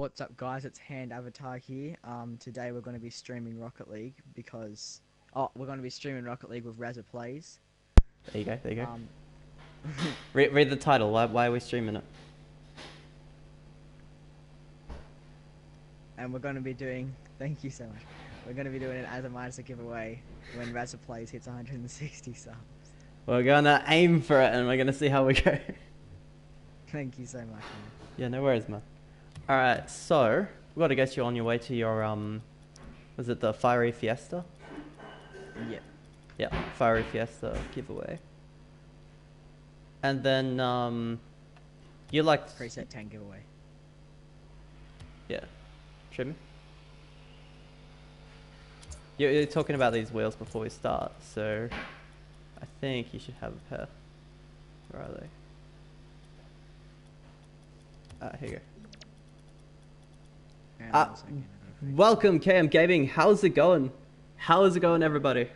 What's up, guys? It's Hand Avatar here. Um, today we're going to be streaming Rocket League because oh, we're going to be streaming Rocket League with Razza Playz. There you go. There you go. Um, read, read the title. Why, why are we streaming it? and we're going to be doing. Thank you so much. We're going to be doing an Atomizer giveaway when Razza Playz hits 160 subs. We're gonna aim for it, and we're gonna see how we go. Thank you so much. Man. yeah, no worries, man. All right, so we've got to get you on your way to your um, was it the Fiery Fiesta? Yeah. Yeah, Fiery Fiesta giveaway. And then um, you like Preset 10 giveaway. Yeah, trim. You're, you're talking about these wheels before we start, so I think you should have a pair. Where are they? Ah, here you go. And Ah, one second, I gotta fix- Welcome, KM Gaming. How's it going? How is it going, everybody?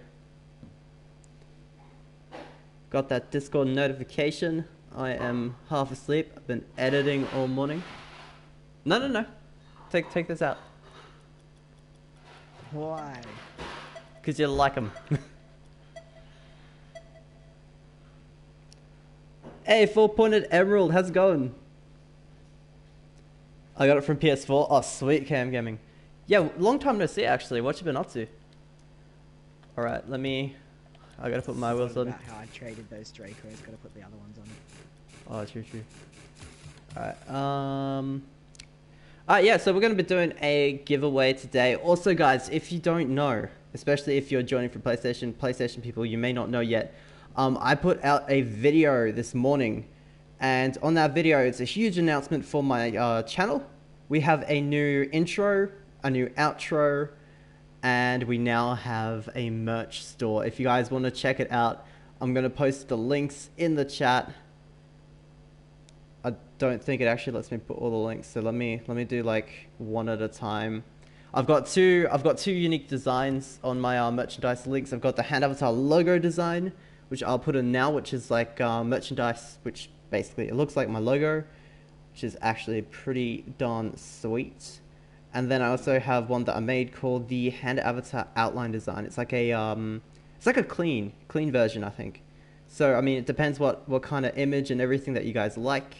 Got that Discord notification. I am half asleep. I've been editing all morning. No, no, no. Take take this out. Why? Because you like them. hey, four pointed emerald. How's it going? I got it from PS4. Oh, sweet, Cam Gaming. Yeah, long time no see, actually. What you been up to? Alright, let me... I gotta put my Thought wheels on. How I traded those Dracos, gotta put the other ones on. Oh, true, true. Alright, um... Alright, yeah, so we're going to be doing a giveaway today. Also, guys, if you don't know, especially if you're joining from PlayStation, PlayStation people, you may not know yet, um, I put out a video this morning, and on that video, it's a huge announcement for my uh, channel. We have a new intro, a new outro, and we now have a merch store. If you guys want to check it out, I'm going to post the links in the chat. I don't think it actually lets me put all the links. So let me let me do like one at a time. I've got two I've got two unique designs on my uh, merchandise links. I've got the hand avatar logo design, which I'll put in now, which is like uh, merchandise, which basically it looks like my logo, which is actually pretty darn sweet. And then I also have one that I made called the hand avatar outline design. It's like a um, it's like a clean clean version, I think. So I mean, it depends what what kind of image and everything that you guys like.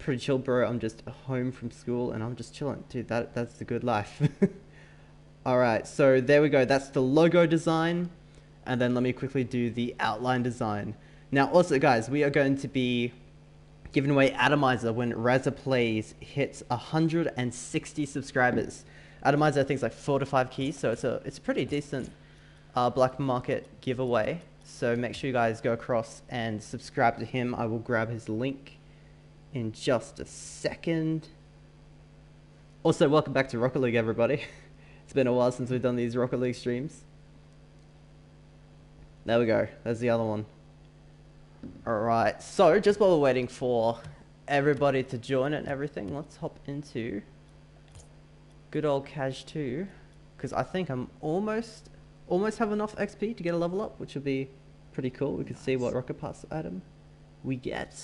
Pretty chill, bro. I'm just home from school and I'm just chilling, dude. That that's the good life. All right, so there we go. That's the logo design, and then let me quickly do the outline design. Now, also, guys, we are going to be giving away Atomizer when Razza Playz hits 160 subscribers. Atomizer, I think, is like four to five keys, so it's a it's a pretty decent uh, black market giveaway. So make sure you guys go across and subscribe to him. I will grab his link in just a second. Also, welcome back to Rocket League, everybody. it's been a while since we've done these Rocket League streams. There we go. There's the other one. Alright, so just while we're waiting for everybody to join and everything, let's hop into good old Cash 2. Because I think I'm almost almost have enough XP to get a level up, which would be pretty cool. We can see what rocket pass item we get.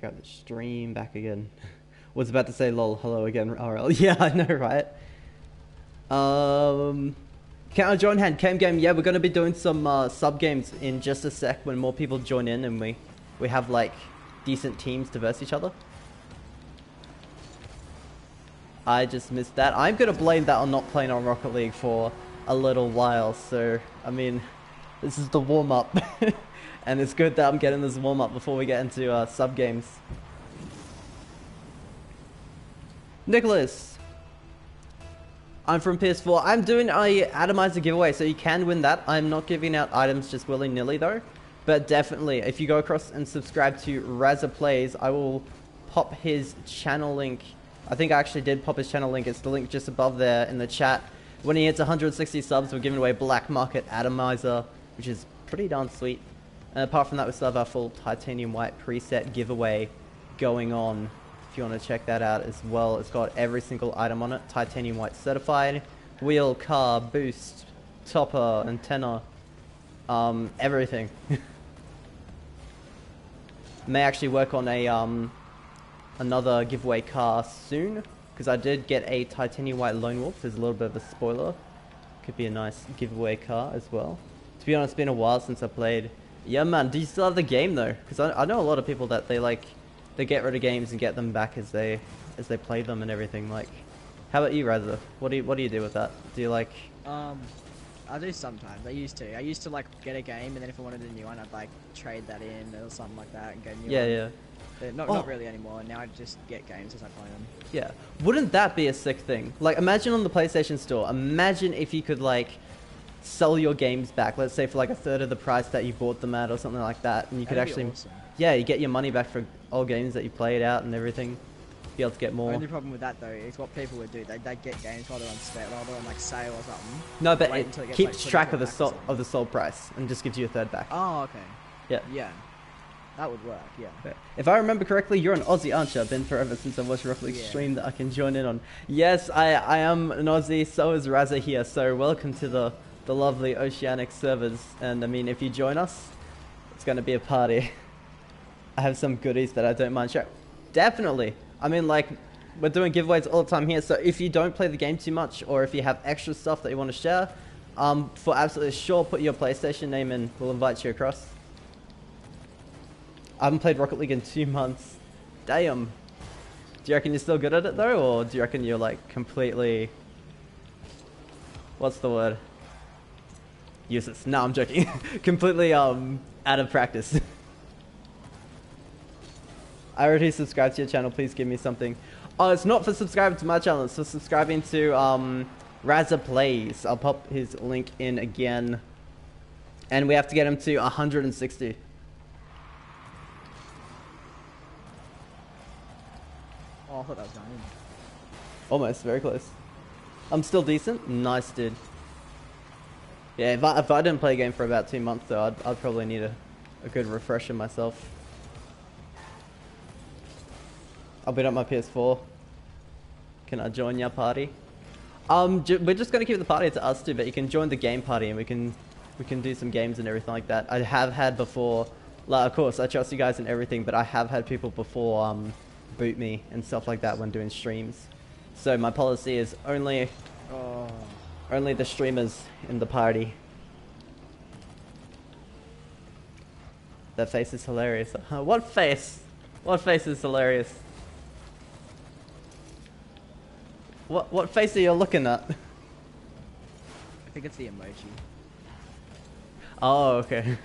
Got the stream back again. Was about to say lol, hello again, RL. Yeah, I know, right? Um, I join hand? Cam game, yeah, we're gonna be doing some uh, sub games in just a sec when more people join in and we we have like decent teams to verse each other. I just missed that. I'm gonna blame that on not playing on Rocket League for a little while. So I mean, this is the warm up, and it's good that I'm getting this warm up before we get into uh, sub games. Nicholas, I'm from PS4. I'm doing a atomizer giveaway, so you can win that. I'm not giving out items just willy nilly though, but definitely if you go across and subscribe to Razza Playz, I will pop his channel link. I think I actually did pop his channel link. It's the link just above there in the chat. When he hits 160 subs, we're giving away Black Market Atomizer, which is pretty darn sweet. And apart from that, we still have our full titanium white preset giveaway going on. If you want to check that out as well, it's got every single item on it, titanium white certified. wheel, car, boost, topper, antenna, um, everything. May actually work on a um, another giveaway car soon because I did get a titanium white lone wolf. There's a little bit of a spoiler. Could be a nice giveaway car as well. To be honest, it's been a while since I played. Yeah, man. Do you still have the game though? Because I, I know a lot of people that they like they get rid of games and get them back as they as they play them and everything. Like, how about you, Razza? What do you what do you do with that? Do you like? Um, I do sometimes. I used to. I used to like get a game, and then if I wanted a new one, I'd like trade that in or something like that and get a new Yeah, one. yeah, But not Oh. not really anymore. Now I just get games as I play them. yeah. Wouldn't that be a sick thing? Like, imagine on the PlayStation Store. Imagine if you could like sell your games back. Let's say for like a third of the price that you bought them at, or something like that, and you could That'd be actually, awesome. yeah, you get your money back for all games that you played out and everything. Be able to get more. The only problem with that though is what people would do. They they get games while they're on sale, while they're on like sale or something. No, but it it gets, keeps like, track of the a sold of the sold price and just gives you a third back. Oh, okay. Yeah. Yeah, that would work. Yeah. If I remember correctly, you're an Aussie, aren't you? Been forever since I watched Rocket League Yeah. stream that I can join in on. Yes, I, I am an Aussie. So is Razza here. So welcome to the the lovely Oceanic servers. And I mean, if you join us, it's going to be a party. I have some goodies that I don't mind sharing. Definitely. I mean, like we're doing giveaways all the time here. So if you don't play the game too much, or if you have extra stuff that you want to share, um, for absolutely sure, put your PlayStation name in. We'll invite you across. I haven't played Rocket League in two months. Damn. Do you reckon you're still good at it though, or do you reckon you're like completely? What's the word? Useless. No, I'm joking. completely um out of practice. I already subscribed to your channel. Please give me something. Oh, it's not for subscribing to my channel. It's for subscribing to um Razza Playz. I'll pop his link in again. And we have to get him to 160. Oh, I thought that was going in. Almost, very close. I'm still decent. Nice, dude. Yeah, if I, if I didn't play a game for about two months, though, I'd, I'd probably need a, a good refresher myself. I'll beat up my PS4. Can I join your party? Um, ju- we're just gonna keep the party to us two, but you can join the game party and we can we can do some games and everything like that. I have had before, like of course I trust you guys and everything, but I have had people before um boot me and stuff like that when doing streams. So my policy is only Oh, only the streamers in the party. That face is hilarious. what face? What face is hilarious? What what face are you looking at? I think it's the emoji. Oh, okay.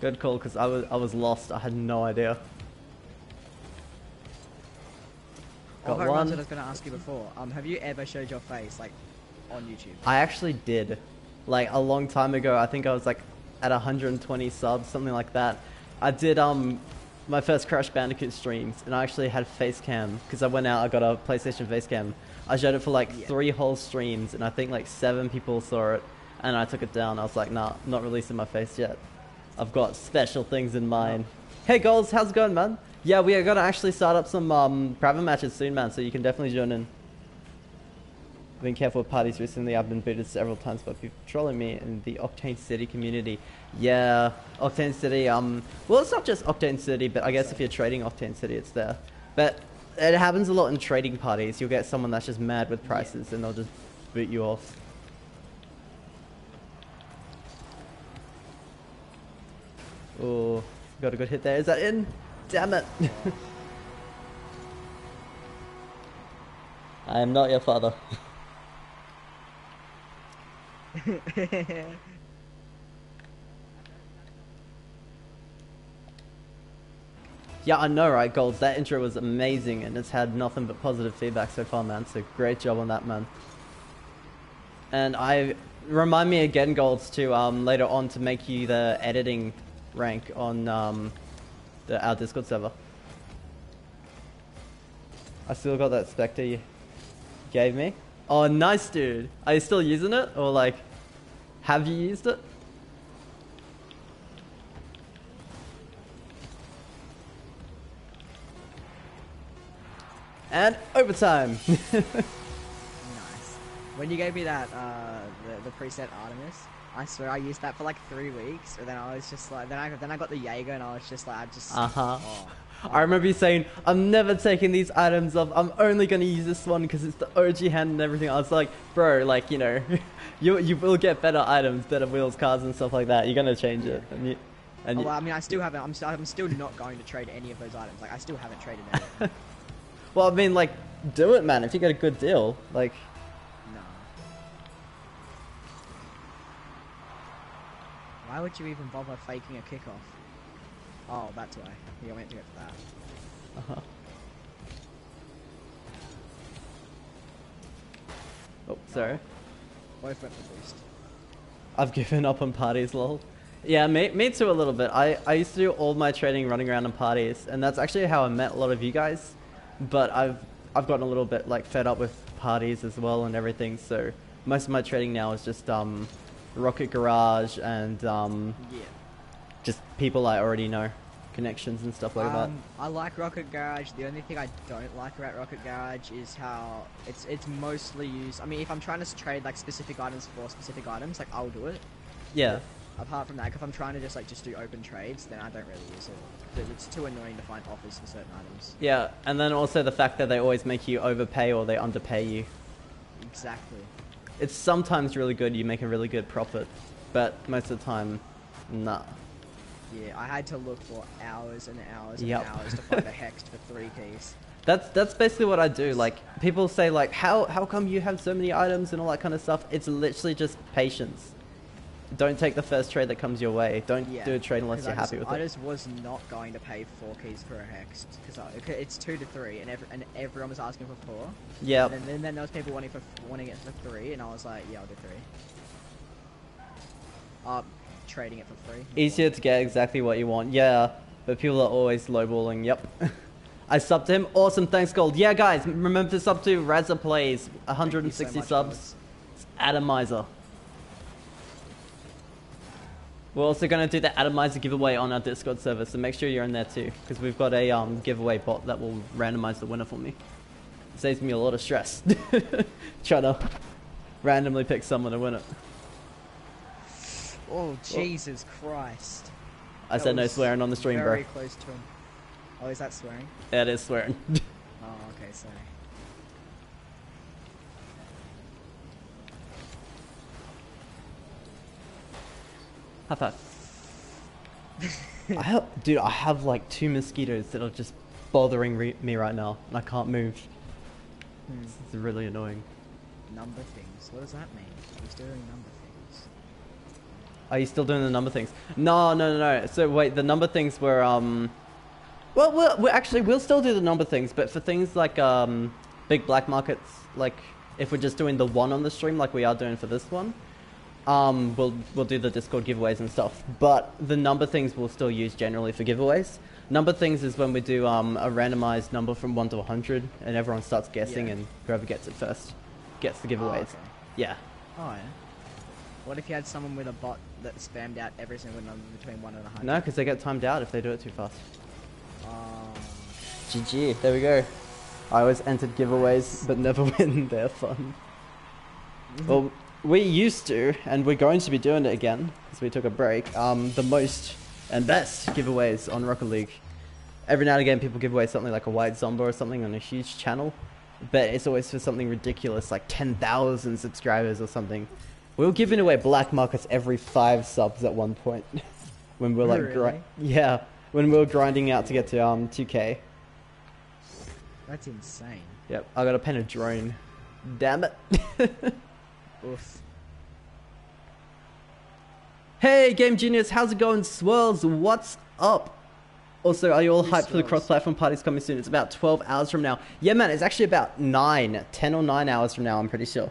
Good call, because I was I was lost. I had no idea. Oh, Got I remember one. I was going to ask you before. Um, have you ever showed your face like on YouTube? I actually did. Like a long time ago, I think I was like at 120 subs, something like that. I did um my first Crash Bandicoot streams, and I actually had face cam because I went out, I got a PlayStation face cam. I showed it for like Yeah. three whole streams, and I think like seven people saw it, and I took it down. I was like, nah, not releasing my face yet. I've got special things in mind. Hey, Goals, how's it going, man? Yeah, we are gonna actually start up some um, private matches soon, man. So you can definitely join in. I've been careful with parties recently. I've been booted several times by people trolling me in the Octane City community. Yeah, Octane City. Um, well, it's not just Octane City, but I guess if you're trading Octane City, it's there. But it happens a lot in trading parties. You'll get someone that's just mad with prices, and they'll just boot you off. Oh, got a good hit there. Is that in? Damn it! I am not your father. Yeah, I know, right, Golds? That intro was amazing, and it's had nothing but positive feedback so far, man. So great job on that, man. And I remind me again, Golds, to um, later on to make you the editing rank on um, the our Discord server. I still got that Spectre you gave me. Oh, nice, dude. Are you still using it, or like, have you used it? And overtime. Nice. When you gave me that, uh, the, the preset Artemis, I swear I used that for like three weeks, and then I was just like, then I then I got the Jaeger, and I was just like, I just. Uh-huh. Oh, I remember you saying, I'm never taking these items off. I'm only going to use this one because it's the OG hand and everything. I was like, bro, like, you know, you you will get better items, better wheels, cars, and stuff like that. You're going to change it. And you, and Oh, well, I mean, I still haven't. I'm, st- I'm still not going to trade any of those items. Like, I still haven't traded any. well, I mean, like, do it, man. If you get a good deal, like, Why would you even bother faking a kickoff? Oh, that's why. You meant to for that. uh-huh. Oh, sorry. Both went for boost. I've given up on parties, lol. Yeah, me, me too a little bit. I, I used to do all my trading running around in parties, and that's actually how I met a lot of you guys. But I've I've gotten a little bit like fed up with parties as well and everything. So most of my trading now is just um, Rocket Garage and um, Yeah. just people I already know, connections and stuff like that. Um, I like Rocket Garage. The only thing I don't like about Rocket Garage is how it's it's mostly used. I mean, if I'm trying to trade like specific items for specific items, like I'll do it. Yeah, Apart from that, if I'm trying to just like just do open trades, then I don't really use it. It's too annoying to find offers for certain items. yeah, and then also the fact that they always make you overpay or they underpay you. Exactly. It's sometimes really good. You make a really good profit, but most of the time, nah. Yeah, I had to look for hours and hours and Yep. hours to find a hex for three keys. That's that's basically what I do. Like people say, like how how come you have so many items and all that kind of stuff? It's literally just patience. Don't take the first trade that comes your way. Don't Yeah. do a trade unless you're I just, happy with I it. just was not going to pay four keys for a hex because it's two to three, and every, and everyone was asking for four. Yeah, And then, then there was people wanting for wanting it for three, and I was like, yeah, I'll do three. Uh, trading it for free. easier to get exactly what you want. Yeah, but people are always lowballing. Yep. I subbed to him. Awesome. Thanks, Gold. Yeah, guys, remember to sub to Razza Playz. 160 much, subs. It's Atomizer. We're also going to do the Atomizer giveaway on our Discord server, so make sure you're in there too, because we've got a um, giveaway bot that will randomize the winner for me. It saves me a lot of stress trying to randomly pick someone to win it. Oh Jesus Christ! I That said no swearing on the stream, bro. Very close to him. Oh, is that swearing? It is swearing. Oh, okay, sorry. High five. I have, dude, I have like two mosquitoes that are just bothering re- me right now, and I can't move. Hmm. This is really annoying. Number things. What does that mean? He's doing number things. Are you still doing the number things? No, no, no, no. So wait, the number things were um. Well, we'll, we actually we'll still do the number things, but for things like um big black markets, like if we're just doing the one on the stream, like we are doing for this one, um, we'll we'll do the Discord giveaways and stuff. But the number things we'll still use generally for giveaways. Number things is when we do um a randomized number from one to hundred, and everyone starts guessing, Yeah. and whoever gets it first gets the giveaways. Oh, okay. Yeah. Oh yeah. What if you had someone with a bot that spammed out every single number between one and a hundred? No, because they get timed out if they do it too fast. Oh. GG. There we go. I always entered giveaways, but never win. They're fun. Well, we used to, and we're going to be doing it again because we took a break. Um, the most and best giveaways on Rocket League. Every now and again, people give away something like a white zomba or something on a huge channel, but it's always for something ridiculous, like 10,000 subscribers or something. We were giving away black markets every five subs at one point when we were like, Really? yeah, when we were grinding out to get to um 2k. That's insane. Yep, I got a pen a drone. Damn it. Oof. hey, Game Genius, how's it going? Swirls, what's up? Also, are you all hyped for the cross-platform parties coming soon? It's about 12 hours from now. Yeah, man, it's actually about 9, 10 or 9 hours from now, I'm pretty sure.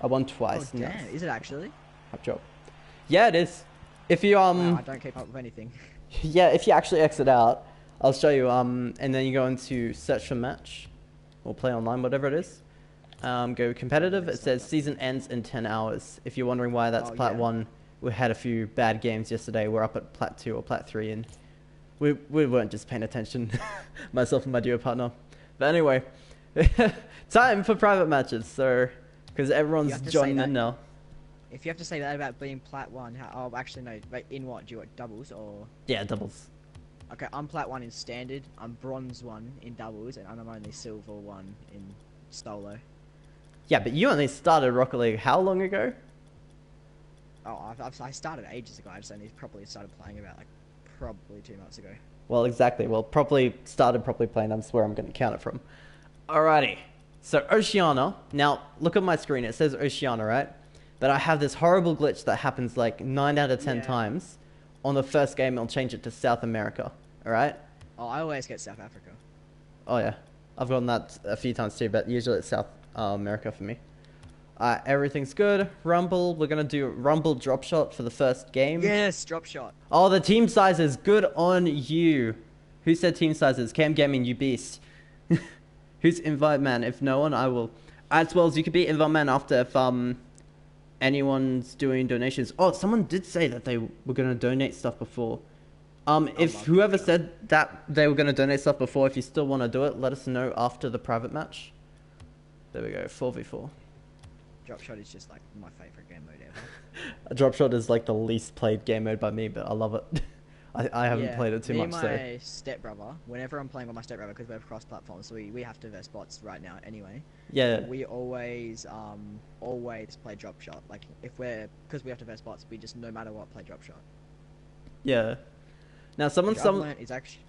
I won twice. oh damn! Is it actually? Job. Yeah, it is. If you, um... wow, I don't keep up with anything. Yeah, if you actually exit out, I'll show you. Um, and then you go into search for match, or play online, whatever it is. Um, go competitive. It says season ends in 10 hours. If you're wondering why that's Oh, plat yeah. one, we had a few bad games yesterday. We're up at plat two or plat three, and we we weren't just paying attention. Myself and my duo partner. But anyway, time for private matches. So because everyone's have to say joining in now. If you have to say that about being plat one, how, oh, actually no. Wait, in what? Do you want doubles or? Yeah, doubles. Okay, I'm plat one in standard. I'm bronze one in doubles, and I'm only silver one in solo. Yeah, but you only started Rocket League how long ago? Oh, I've, I've, I started ages ago. I just only probably started playing about like probably two months ago. Well, exactly. Well, properly started properly playing. That's where I'm going to count it from. Alrighty. So Oceana. Now look at my screen. It says Oceana, right? But I have this horrible glitch that happens like nine out of ten Yeah. times. On the first game, it'll change it to South America. All right. Oh, I always get South Africa. Oh yeah, I've gotten that a few times too, but usually it's South uh, America for me. Uh, everything's good. Rumble. We're gonna do Rumble drop shot for the first game. Yes, drop shot. Oh, the team size is good on you. Who said team sizes? Cam Gaming, you beast. Who's invite man? If no one, I will. As well as you could be invite man after if um anyone's doing donations. Oh, someone did say that they were gonna donate stuff before. Um, if whoever said that they were gonna donate stuff before, if you still want to do it, let us know after the private match. There we go, four v four. Drop shot is just like my favorite game mode ever. A drop shot is like the least played game mode by me, but I love it. I, I haven't Yeah, played it too me much and so. my stepbrother, whenever I'm playing with my stepbrother, because we're cross-platform, so we, we have to verse bots right now anyway. Yeah. We always um always play drop shot. Like if we're because we have to verse bots, we just no matter what play drop shot. Yeah. Now someone Which I've some learnt is actually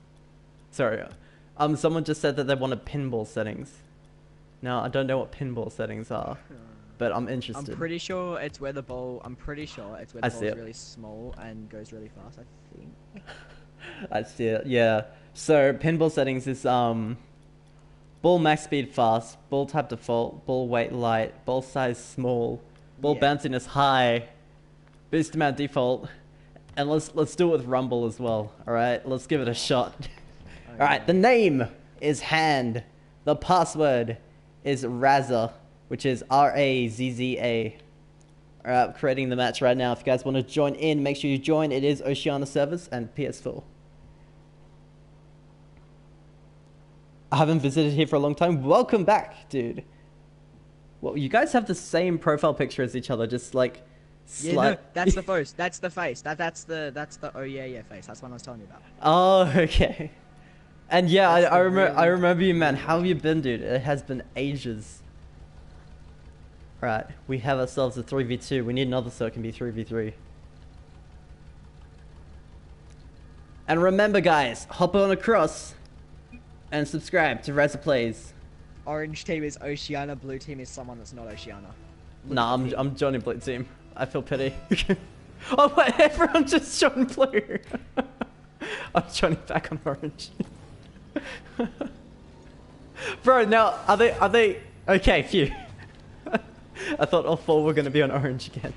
sorry, uh, um someone just said that they wanted pinball settings. Now I don't know what pinball settings are, but I'm interested. I'm pretty sure it's where the ball. I'm pretty sure it's where the I ball's see it. really small and goes really fast. I think. I see it. Yeah. So pinball settings is um ball max speed fast, ball type default, ball weight light, ball size small, ball Yeah. bounciness high, boost amount default, and let's let's do it with rumble as well. All right, let's give it a shot. All right, the name is hand. The password is Razza, which is R A Z Z A. All right, I'm creating the match right now. If you guys want to join in, make sure you join. It is Oceania servers and PS4. I haven't visited here for a long time. Welcome back, dude. Well, you guys have the same profile picture as each other, just like Yeah, no, that's the face. That's the face. That that's the that's the oh yeah yeah face. That's what I was telling you about. Oh, okay. And yeah, I, I remember. I remember you, man. How have you been, dude? It has been ages. Right, we have ourselves a three v two. We need another so it can be three v three. And remember, guys, hop on across and subscribe to Razza Playz. Orange team is Oceana. Blue team is someone that's not Oceana. Look Nah, I'm team. I'm Johnny Blue team. I feel pity. oh wait, everyone just John Blue. I'm Johnny back on orange. Bro, now are they are they okay? Phew. I thought all four were gonna be on orange again.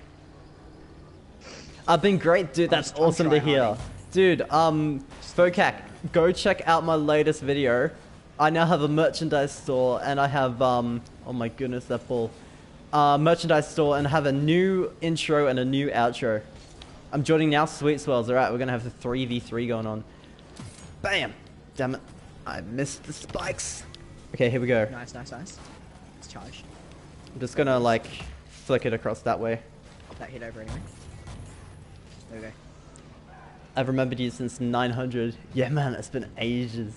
I've been great, dude. That's I'm awesome to hear, dude. Um, Focac, go check out my latest video. I now have a merchandise store, and I have um. Oh my goodness, that ball. Uh, merchandise store, and have a new intro and a new outro. I'm joining now. Sweet swells. All right, we're gonna have the three v three going on. Bam! Damn it, I missed the spikes. Okay, here we go. Nice, nice, nice. It's charged. I'm just gonna like flick it across that way. That hit over anyway. There we go. I've remembered you since 900. Yeah, man, it's been ages.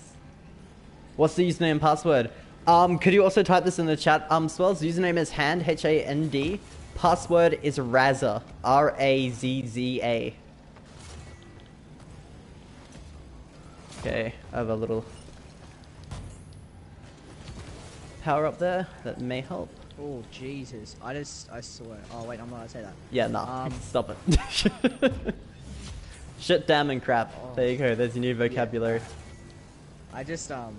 What's the username and password? Um, could you also type this in the chat? Um, Swells, username is hand, H-A-N-D. Password is Razza, R-A-Z-Z-A. Okay, I have a little power up there that may help. Oh Jesus! I just I swear. Oh wait, I'm not gonna say that. Yeah, nah, Um, stop it. Shit, damn, and crap. Oh. There you go, there's your new vocabulary. I just um.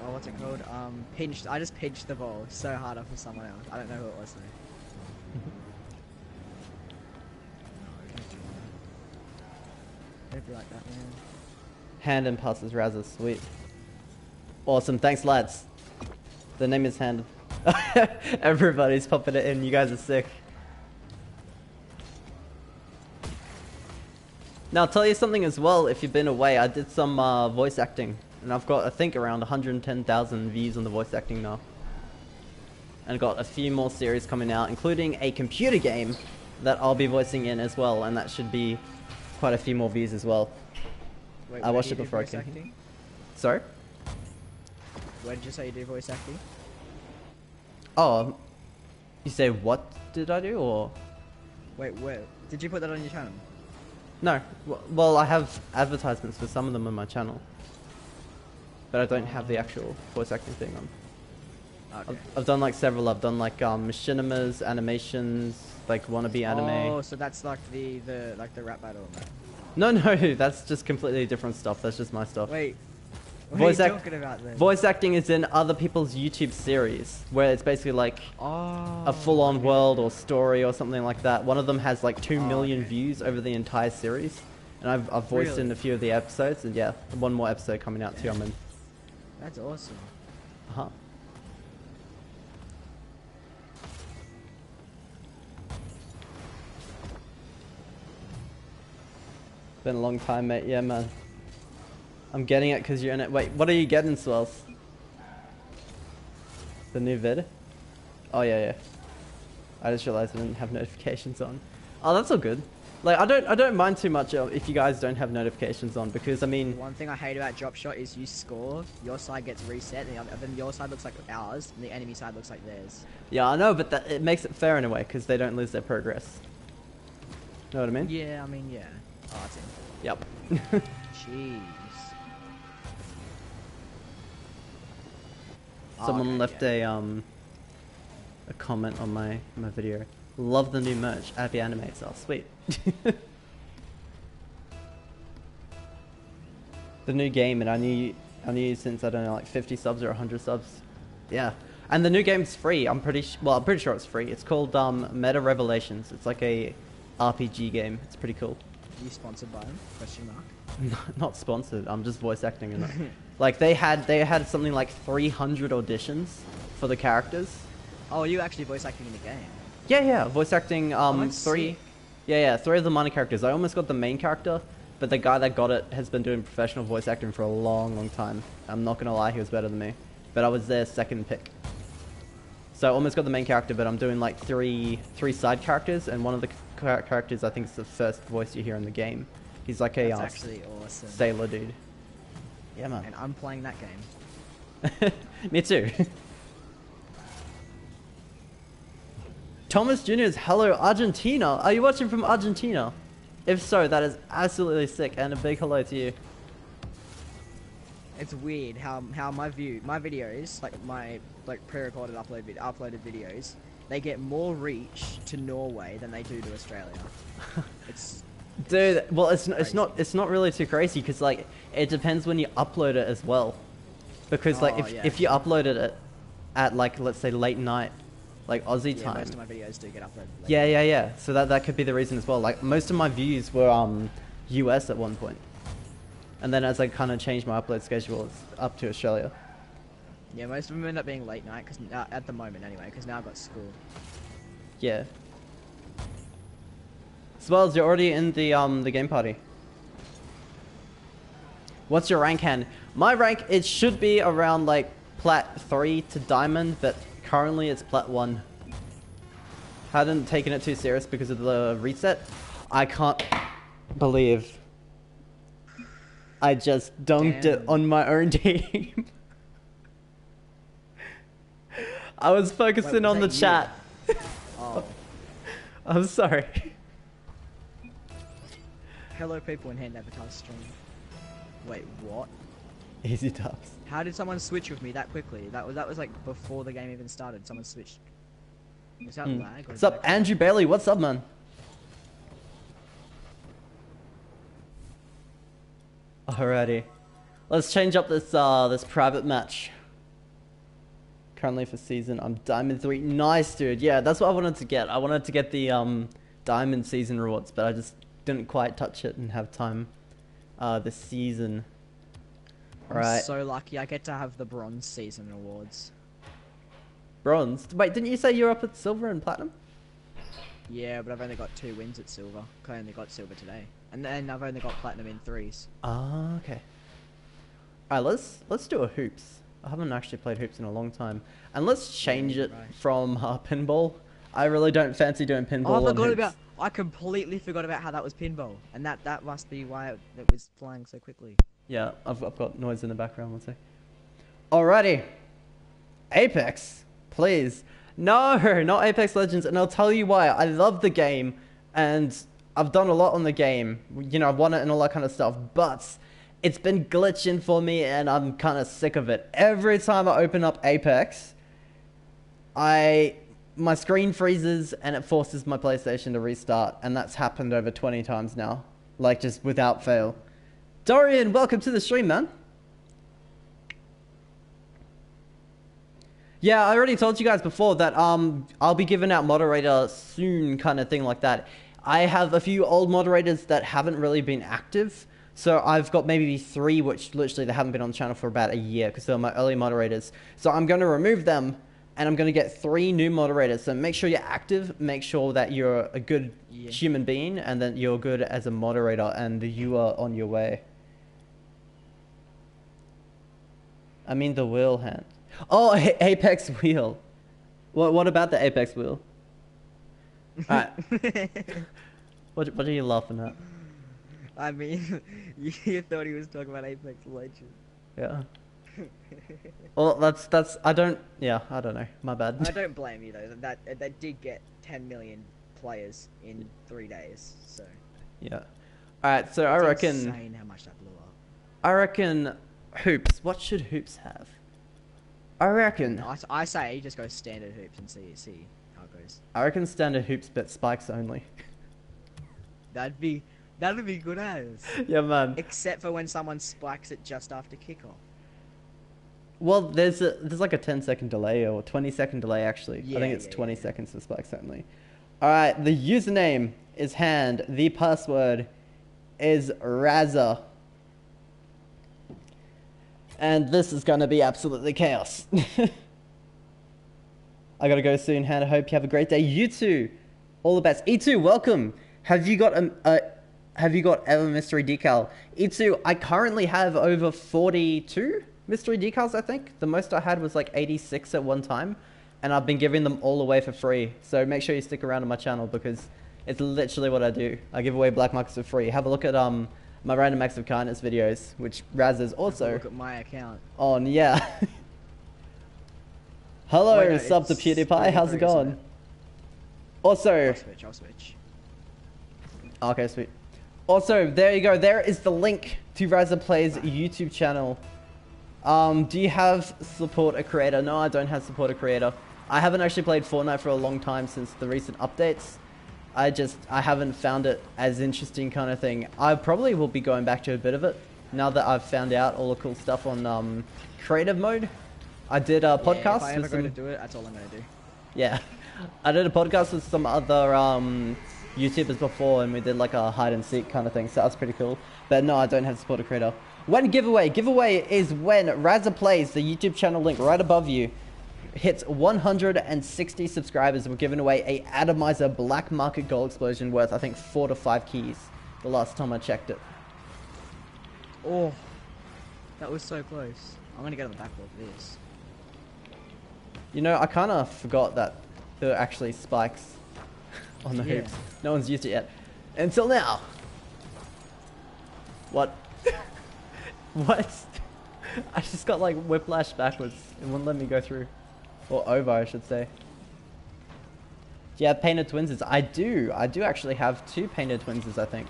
Oh, what's it called? Um, pinched. I just pinched the ball so hard off of someone else. I don't know who it was though. Don't be like that, man. Hand and passes Razza, sweet. Awesome, thanks lads. The name is Hand. Everybody's popping it in, you guys are sick. Now I'll tell you something as well, if you've been away, I did some uh, voice acting. And I've got, I think, around 110,000 views on the voice acting now. and got a few more series coming out, including a computer game that I'll be voicing in as well, and that should be quite a few more views as well. Wait, I watched it before I came. acting? Sorry? Where did you say you do voice acting? Oh, you say what did I do, or Wait, where? Did you put that on your channel? no? Well, I have advertisements for some of them on my channel, but I don't have the actual voice acting thing on. Okay. I've, I've done like several. I've done like um, machinimas, animations, like wannabe anime. Oh, so that's like the the like the rap battle. No, no, that's just completely different stuff. That's just my stuff. Wait, what Voice are you act- talking about then? Voice acting is in other people's YouTube series, where it's basically like Oh. a full-on world or story or something like that. One of them has like two Oh, million okay. views over the entire series, and I've, I've voiced Really? in a few of the episodes. And yeah, one more episode coming out too. I'm in. That's awesome. Uh huh. Been a long time, mate. Yeah, man. I'm getting it because you're in it. Wait, what are you getting, Swells? The new vid? Oh, yeah, yeah. I just realized I didn't have notifications on. Oh, that's all good. Like, I don't, I don't mind too much uh, if you guys don't have notifications on because, I mean, One thing I hate about drop shot is you score, your side gets reset, and then your side looks like ours, and the enemy side looks like theirs. yeah, I know, but that, it makes it fair in a way because they don't lose their progress. Know what I mean? Yeah, I mean, yeah. Oh, that's it. Yep. Jeez. Someone okay, left yeah. a um a comment on my my video. Love the new merch. Abby animates. Oh, sweet. the new game, and I knew I knew since I don't know like 50 subs or 100 subs. Yeah, and the new game's free. I'm pretty well. I'm pretty sure it's free. It's called um Meta Revelations. It's like a RPG game. It's pretty cool. Are You sponsored by them? Question mark. Not sponsored. I'm just voice acting in it. like they had they had something like 300 auditions for the characters. Oh, you actually voice acting in the game? Yeah, yeah, voice acting. Um, Oh, three. sick. Yeah, yeah, three of the minor characters. I almost got the main character, but the guy that got it has been doing professional voice acting for a long, long time. I'm not gonna lie, he was better than me, but I was their second pick. So I almost got the main character, but I'm doing like three, three side characters, and one of the characters I think is the first voice you hear in the game. He's like a That's uh, actually awesome. sailor dude. Yeah, And. I'm playing that game. Me too. Thomas Jr.'s Hello Argentina. Are you watching from Argentina? If so, that is absolutely sick, and a big hello to you. It's weird how how my view my videos like my like pre-recorded upload vid- uploaded videos they get more reach to Norway than they do to Australia. it's Dude, well, it's it's not it's not really too crazy because like it depends when you upload it as well. Because like Oh, if yeah. if you uploaded it at like let's say late night, like Aussie yeah, time. most of my videos do get uploaded. Yeah, yeah, yeah. So that that could be the reason as well. Like most of my views were um US at one point, and then as I kind of changed my upload schedule, it's up to Australia. Yeah, most of them end up being late night because at the moment anyway because now I've got school. Yeah. Swells, you're already in the um the game party. What's your rank hand? My rank it should be around like plat three to diamond, but currently it's plat one. Hadn't taken it too serious because of the reset. I can't believe I just dunked it on my own team. I was focusing was on the you? chat. Oh, I'm sorry. Hello people in hand advertise stream. Wait, what? Easy dubs. How did someone switch with me that quickly? That was that was like before the game even started. Someone switched. Is that Hmm. lag? What's up, Andrew Bailey? What's up, man? Alrighty, let's change up this uh this private match. Currently for season, I'm diamond three. Nice, dude. Yeah, that's what I wanted to get. I wanted to get the um diamond season rewards, but I just didn't quite touch it and have time. Uh, this season. I'm Alright, so lucky. I get to have the bronze season awards. bronze. Wait, didn't you say you're up at silver and platinum? Yeah, but I've only got two wins at silver. I only got silver today, and then I've only got platinum in threes. Ah, okay. Alright, let's let's do a hoops. I haven't actually played hoops in a long time. And let's change it right. from uh, pinball. I really don't fancy doing pinball. Oh, I forgot about. I completely forgot about how that was pinball, and that that must be why it, it was flying so quickly. Yeah, I've, I've got noise in the background. One sec. Alrighty. Apex, please. No, not Apex Legends, and I'll tell you why. I love the game, and I've done a lot on the game. You know, I've won it and all that kind of stuff, but it's been glitching for me, and I'm kind of sick of it. Every time I open up Apex, I my screen freezes and it forces my PlayStation to restart, and that's happened over 20 times now, like just without fail. Dorian, welcome to the stream, man. Yeah, I already told you guys before that um I'll be giving out moderator soon, kind of thing like that. I have a few old moderators that haven't really been active, so I've got maybe three which literally they haven't been on the channel for about a year because they're my early moderators. So I'm going to remove them, and I'm going to get three new moderators. So make sure you're active, make sure that you're a good Yeah. human being, and that you're good as a moderator, and you are on your way. I mean the wheel hand. Oh, A- Apex wheel. What what about the Apex wheel? Alright, what what are you laughing at? I mean, you thought he was talking about Apex Legends. Yeah. Well, that's that's I don't yeah I don't know my bad. I don't blame you though. That that, that did get 10 million players in three days. So yeah. All right, so I reckon insane how much that blew up. I reckon hoops. What should hoops have? I reckon I, I say you just go standard hoops and see see how it goes. I reckon standard hoops, but spikes only. That'd be that'd be good as. yeah, man. Except for when someone spikes it just after kickoff. Well, there's a there's like a 10 second delay or 20 second delay actually. I think it's yeah, 20 yeah. seconds for spikes only. All right, the username is hand. The password is Razza. And this is going to be absolutely chaos. I got to go soon, hand. I hope you have a great day. You too. All the best. E2, welcome. Have you got a, a have you got ever mystery decal? E2, I currently have over 42 mystery decals, I think. The most I had was like 86 at one time, and I've been giving them all away for free. So make sure you stick around on my channel because it's literally what I do. I give away black markets for free. Have a look at um my random acts of kindness videos, which Raz is also Look at my account. on. Yeah. Hello, Wait, no, sub to PewDiePie. How's it going? it? Also, I'll switch. I'll switch. Okay, sweet. Also, there you go. There is the link to Razza Playz YouTube channel. Um, do you have support a creator? No, I don't have support a creator. I haven't actually played Fortnite for a long time since the recent updates. I just I haven't found it as interesting kind of thing. I probably will be going back to a bit of it now that I've found out all the cool stuff on um, creative mode. I did a Yeah, podcast if I ever with go to do it, that's all I'm gonna do. yeah, I did a podcast with some other um, YouTubers before, and we did like a hide and seek kind of thing. So that's pretty cool. But no, I don't have support a creator. When giveaway, giveaway is when Razza Playz the YouTube channel link right above you hits 160 subscribers. We're giving away a atomizer black market gold explosion worth I think four to five keys. The last time I checked it. Oh, that was so close. I'm gonna get on the back of this. You know, I kind of forgot that there are actually spikes on the Yeah. hoops. No one's used it yet. Until now. What? what? I just got like whiplash backwards. It wouldn't let me go through. Or over, I should say. Do you have painted Twinzers? I do. I do actually have two painted Twinzers, I think.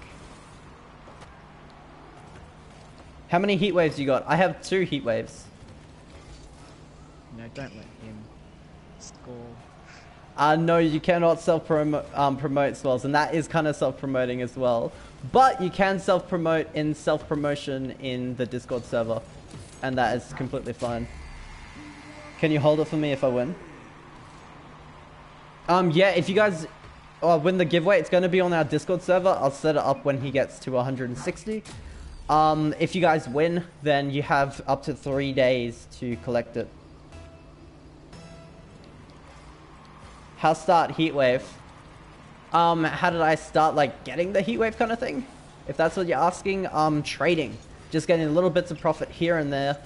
How many heat waves you got? I have two heat waves. No, don't let him score. Uh, no, you cannot self um, promote spells, and that is kind of self promoting as well. But you can self promote in self promotion in the Discord server, and that is completely fine. Can you hold it for me if I win? Um, yeah, if you guys uh, win the giveaway, it's going to be on our Discord server. I'll set it up when he gets to 160. Um, if you guys win, then you have up to three days to collect it. How start heatwave? Um, how did I start like getting the heatwave kind of thing? If that's what you're asking, um, trading, just getting little bits of profit here and there.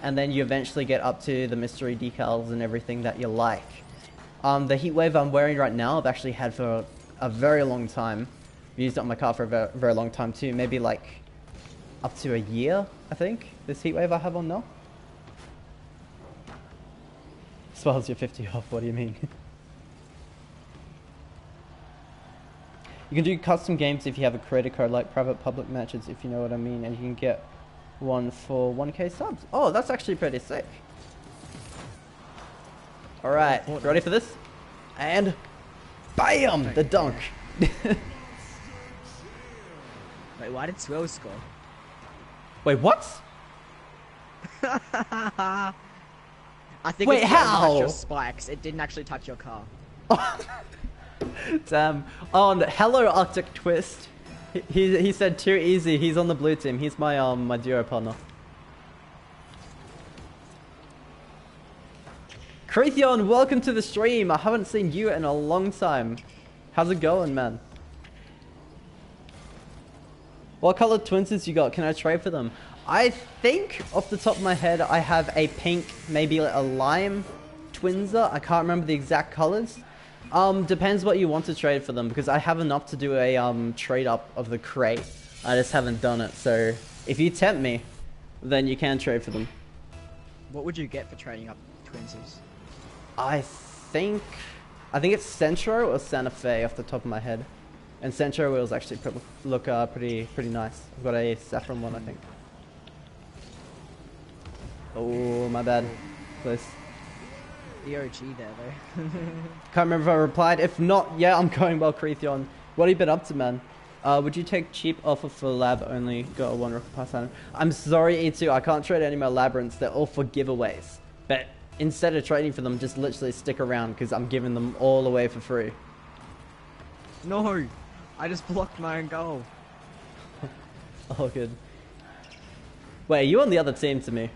and then you eventually get up to the mystery decals and everything that you like. Um, the heat wave I'm wearing right now, I've actually had for a very long time. I've used it on my car for a very, very long time too, maybe like up to a year, I think. This heat wave I have on now. Swells your 50 off, what do you mean? you can do custom games if you have a creator code like private public matches if you know what I mean and you can get one for 1k subs. Oh, that's actually pretty sick. Alright, ready for this? And BAM! The dunk. Wait, why did Swell score? Wait, what? I think Wait, it's because it touched how? your spikes. It didn't actually touch your car. Damn. Oh, and hello Arctic Twist. He, he, said too easy. He's on the blue team. He's my um my duo partner. Cretheon, welcome to the stream. I haven't seen you in a long time. How's it going, man? What color Twinzers you got? Can I trade for them? I think off the top of my head I have a pink, maybe a lime Twinzer. I can't remember the exact colors. Um, depends what you want to trade for them because I have enough to do a um trade up of the crate. I just haven't done it. So if you tempt me, then you can trade for them. What would you get for trading up Twinzers? I think I think it's Centio or Santa Fe off the top of my head. And Centio wheels actually look uh, pretty pretty nice. I've got a saffron one, I think. Oh, my bad. Please. The OG there though. Can't remember if I replied. If not, yeah, I'm going well, Cretheon. What have you been up to, man? Uh, would you take cheap offer for lab only? Got a one rocket pass item. I'm sorry, E2. I can't trade any more labyrinths. They're all for giveaways. But instead of trading for them, just literally stick around because I'm giving them all away for free. no, I just blocked my own goal. Oh, good. Wait, are you on the other team to me?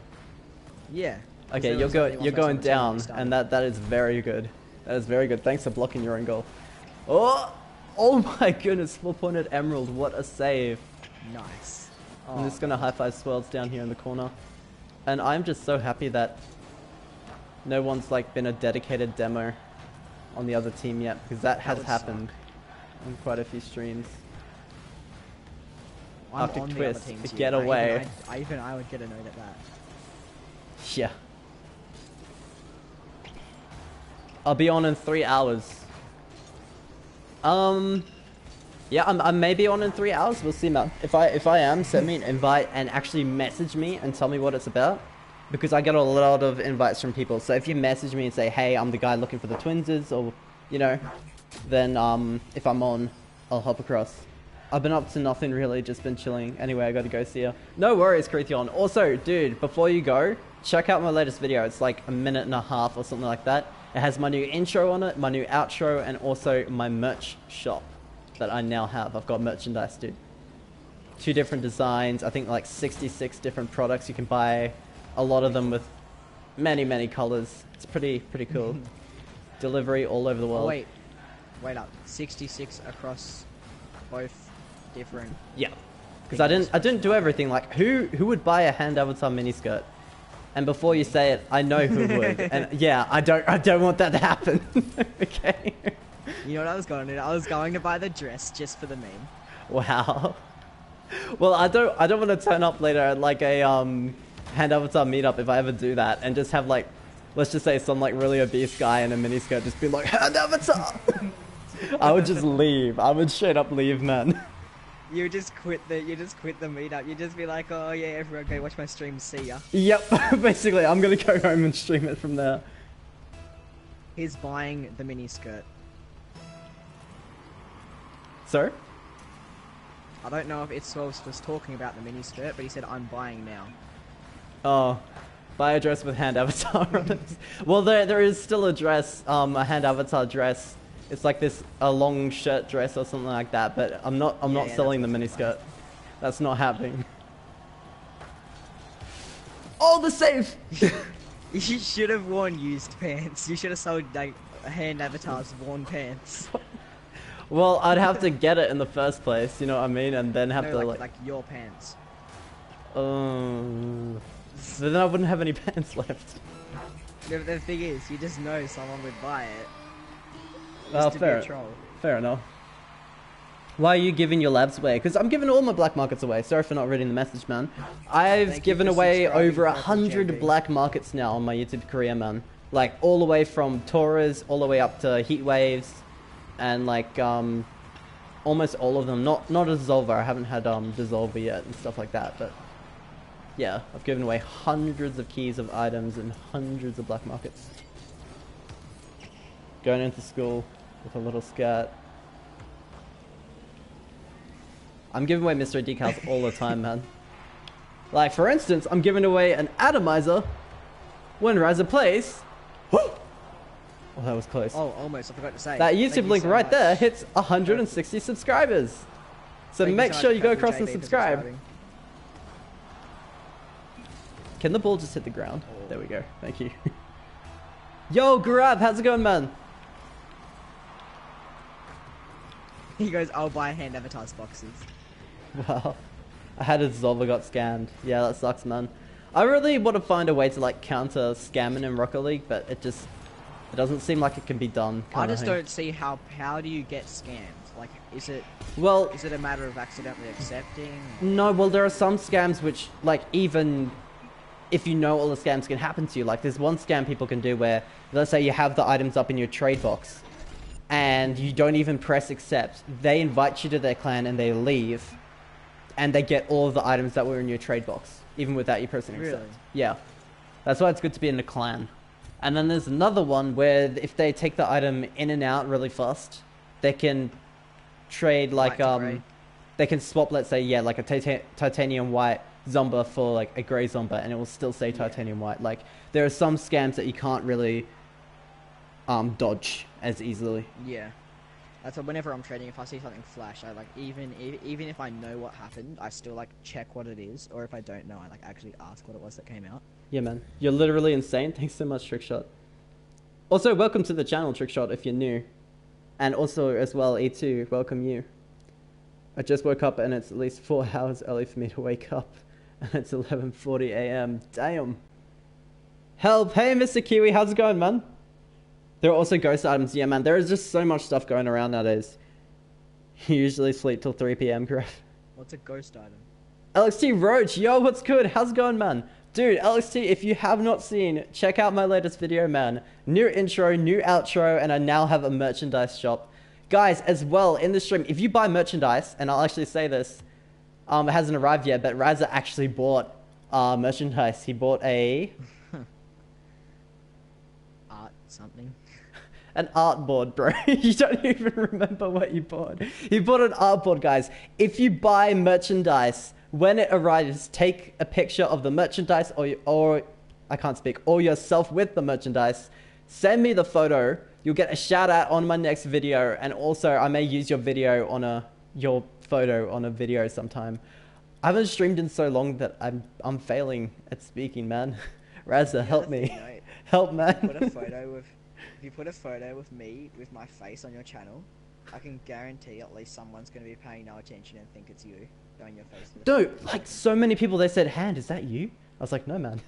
Yeah. Okay, you're going. You're going on the team when down, and that that is very good. That is very good. Thanks for blocking your own goal. Oh, oh my goodness! Four-pointed emerald. What a save! Nice. I'm Oh, just gonna high five Swells down here in the corner. And I'm just so happy that no one's like been a dedicated demo on the other team yet, because that has would happened on quite a few streams. I'm the Twist, get I even- away. I, I even I would get annoyed at that. Yeah. I'll be on in three hours. Um, yeah, I'm, I'm maybe on in three hours. We'll see, man. If I if I am, send me an invite and actually message me and tell me what it's about, because I get a lot of invites from people. So if you message me and say, hey, I'm the guy looking for the Twinzers, or you know, then um, if I'm on, I'll hop across. I've been up to nothing really, just been chilling. Anyway, I gotta go see ya. No worries, Cretheon. Also, dude, before you go, check out my latest video. It's like a minute and a half or something like that. It has my new intro on it, my new outro, and also my merch shop that I now have. I've got merchandise, dude. Two different designs, I think like 66 different products you can buy. A lot of them with many, many colors. It's pretty, pretty cool. Delivery all over the Oh, world. wait, wait up. 66 across both different. Yeah, because I didn't I didn't do everything. Like who who would buy a hand avatar miniskirt? And before you say it, I know who would. and yeah, I don't I don't want that to happen. okay. You know what I was going to do? I was going to buy the dress just for the meme. Wow. Well, I don't I don't want to turn up later at like a um hand avatar meetup if I ever do that and just have like let's just say some like really obese guy in a miniskirt just be like hand avatar. I would just leave. I would straight up leave, man. You just quit the you just quit the meetup. You just be like, oh yeah, everyone go watch my stream. See ya. Yep, basically, I'm gonna go home and stream it from there. He's buying the mini skirt. So, I don't know if it's was was talking about the mini skirt, but he said I'm buying now. oh, buy a dress with hand avatar on it. Well, there there is still a dress, um, a hand avatar dress. It's like this a long shirt dress or something like that. But I'm not I'm Yeah, not yeah, selling the miniskirt. That's not happening. Oh, the save! You should have worn used pants. You should have sold like hand avatars worn pants. Well, I'd have to get it in the first place. You know what I mean? And then have no, to like, like. like your pants. Um, But then I wouldn't have any pants left. The, the thing is, you just know someone would buy it. Well, fair. be a troll. Fair enough. Why are you giving your labs away? Because I'm giving all my black markets away. Sorry for not reading the message, man. I've given away over a hundred black markets now on my YouTube career, man. Like all the way from Taurus, all the way up to heat waves, and like um, almost all of them. Not not a dissolver. I haven't had um dissolver yet and stuff like that. But yeah, I've given away hundreds of keys of items and hundreds of black markets. Going into school with a little skirt. I'm giving away mystery decals all the time, man. Like, for instance, I'm giving away an atomizer when Razza Playz. oh, that was close. Oh, almost. I forgot to say. that Thank YouTube you link so right much. there hits 160 subscribers. So Thank make so sure you go across and subscribe. Can the ball just hit the ground? Oh. There we go. Thank you. Yo, Grab, how's it going, man? He goes, I'll buy hand advertised boxes. Wow. I had a Zolva got scammed. Yeah, that sucks, man. I really want to find a way to like counter scamming in Rocket League, but it just it doesn't seem like it can be done. I just don't see how. How do you get scammed? Like, is it Well, is it a matter of accidentally accepting? no. Well, there are some scams which, like, even if you know all the scams can happen to you, like there's one scam people can do where, let's say you have the items up in your trade box, and you don't even press accept. They invite you to their clan and they leave, and they get all of the items that were in your trade box, even without you pressing accept. Really? Yeah. That's why it's good to be in a clan. And then there's another one where if they take the item in and out really fast, they can trade like White um they can swap let's say yeah like a tita- titanium white zomba for like a grey zomba and it will still say Yeah. titanium white. Like there are some scams that you can't really um dodge as easily. Yeah. That's why whenever I'm trading, if I see something flash, I like even even if I know what happened, I still like check what it is, or if I don't know, I like actually ask what it was that came out. Yeah, man. You're literally insane. Thanks so much, Trickshot. Also, welcome to the channel, Trickshot, if you're new. And also, as well, E2, welcome you. I just woke up and it's at least four hours early for me to wake up. And it's 11.40 a.m. Damn. Help! Hey, Mr. Kiwi, how's it going, man? There are also ghost items. Yeah, man, there is just so much stuff going around nowadays. You usually sleep till 3 p.m., Griff. What's a ghost item? LXT Roach, yo, what's good? How's it going, man? Dude, LXT, if you have not seen, check out my latest video, man. New intro, new outro, and I now have a merchandise shop. Guys, as well, in the stream, if you buy merchandise, and I'll actually say this, um, it hasn't arrived yet, but Razza actually bought uh, merchandise. He bought a Art something. An art board, bro. you don't even remember what you bought. You bought an art board, guys. If you buy merchandise, when it arrives, take a picture of the merchandise or, or I can't speak, or yourself with the merchandise. Send me the photo. You'll get a shout out on my next video, and also I may use your video on a your photo on a video sometime. I haven't streamed in so long that I'm I'm failing at speaking, man. Razza, help me. Help, man. What a photo with if you put a photo with me with my face on your channel, I can guarantee at least someone's gonna be paying no attention and think it's you showing your face. No, like so many people, they said, "Hand, is that you?" I was like, "No, man."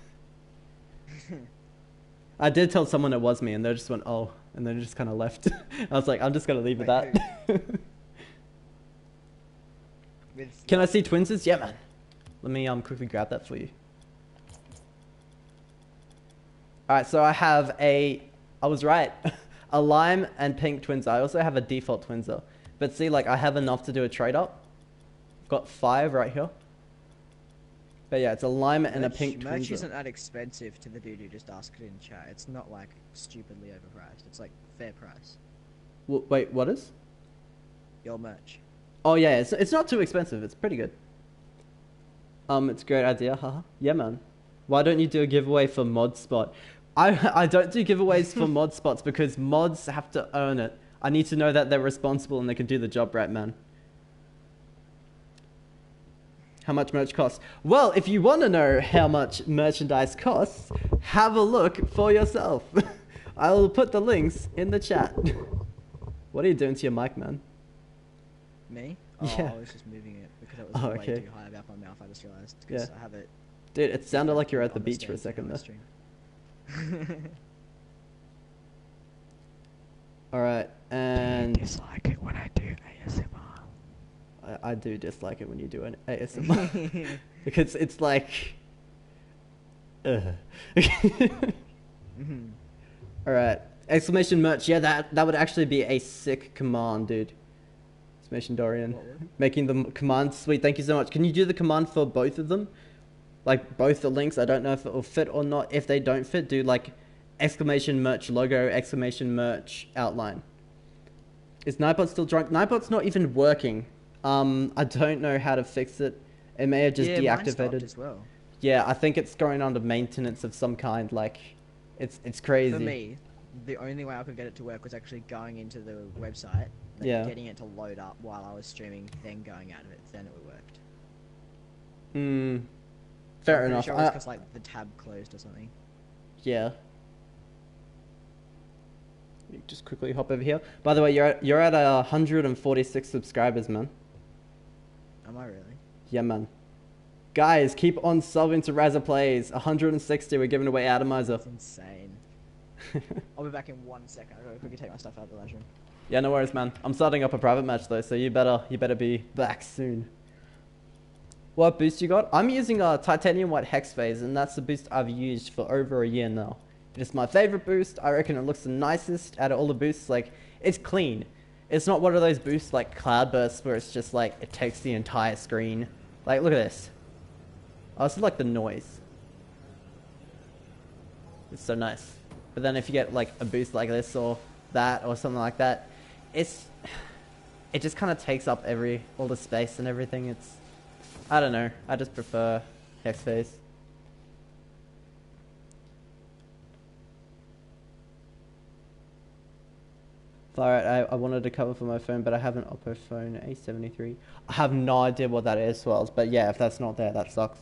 I did tell someone it was me, and they just went, "Oh," and then just kind of left. I was like, "I'm just gonna leave it Wait, that." With Can I see Twinzers? Yeah, man. Let me um quickly grab that for you. All right, so I have a. I was right. a lime and pink Twinzer. I also have a default Twinzer, but see, like I have enough to do a trade up. Got five right here. But yeah, it's a lime and a merch- pink merch isn't that expensive to the dude who just asked it in chat. It's not like stupidly overpriced. It's like fair price. W- wait, what is? Your merch. Oh yeah, it's it's not too expensive. It's pretty good. Um, it's a great idea, haha. Yeah, man. Why don't you do a giveaway for Mod Spot? I I don't do giveaways for mod spots because mods have to earn it. I need to know that they're responsible and they can do the job right, man. How much merch costs? Well, if you want to know how much merchandise costs, have a look for yourself. I will put the links in the chat. what are you doing to your mic, man? Me? Oh, Yeah. I was just moving it because it was Oh, way okay. too high about my mouth. I just realized because Yeah. I have it Dude, it sounded like you're at the beach for a second on there. Alright, and dislike it when I do ASMR. I, I do dislike it when you do an ASMR. because it's like. Ugh. Mhm. Alright. Exclamation merch. Yeah, that, that would actually be a sick command, dude. Exclamation Dorian. Making the command sweet. Thank you so much. Can you do the command for both of them? Like both the links. I don't know if it will fit or not. If they don't fit, do like exclamation merch logo, exclamation merch outline. Is Nightbot still drunk? Nightbot's not even working. Um, I don't know how to fix it. It may have just yeah, deactivated. as well. Yeah, I think it's going under maintenance of some kind. Like, it's it's crazy. For me, the only way I could get it to work was actually going into the website, like Yeah. getting it to load up while I was streaming, then going out of it. Then it worked. Hmm. Fair I'm enough. Sure because like the tab closed or something. Yeah. Let Just quickly hop over here. By the way, you're at, you're at uh, 146 subscribers, man. Am I really? Yeah, man. Guys, keep on subbing to Razza Playz. 160, we're giving away Atomizer. That's insane. I'll be back in one second. I gotta quickly take my stuff out of the lunchroom. yeah, no worries, man. I'm starting up a private match though, so you better you better be back soon. What boost you got? I'm using a titanium white hex phase, and that's the boost I've used for over a year now. It is my favorite boost. I reckon it looks the nicest out of all the boosts. Like, it's clean. It's not one of those boosts like Cloudburst where it's just like it takes the entire screen. Like, look at this. Oh, this is like the noise. It's so nice. But then if you get like a boost like this or that or something like that, it's it just kind of takes up every all the space and everything. It's I don't know. I just prefer hex phase. Alright, I, I wanted to cover for my phone, but I have an Oppo phone A73. I have no idea what that is, Swells, but yeah, if that's not there, that sucks.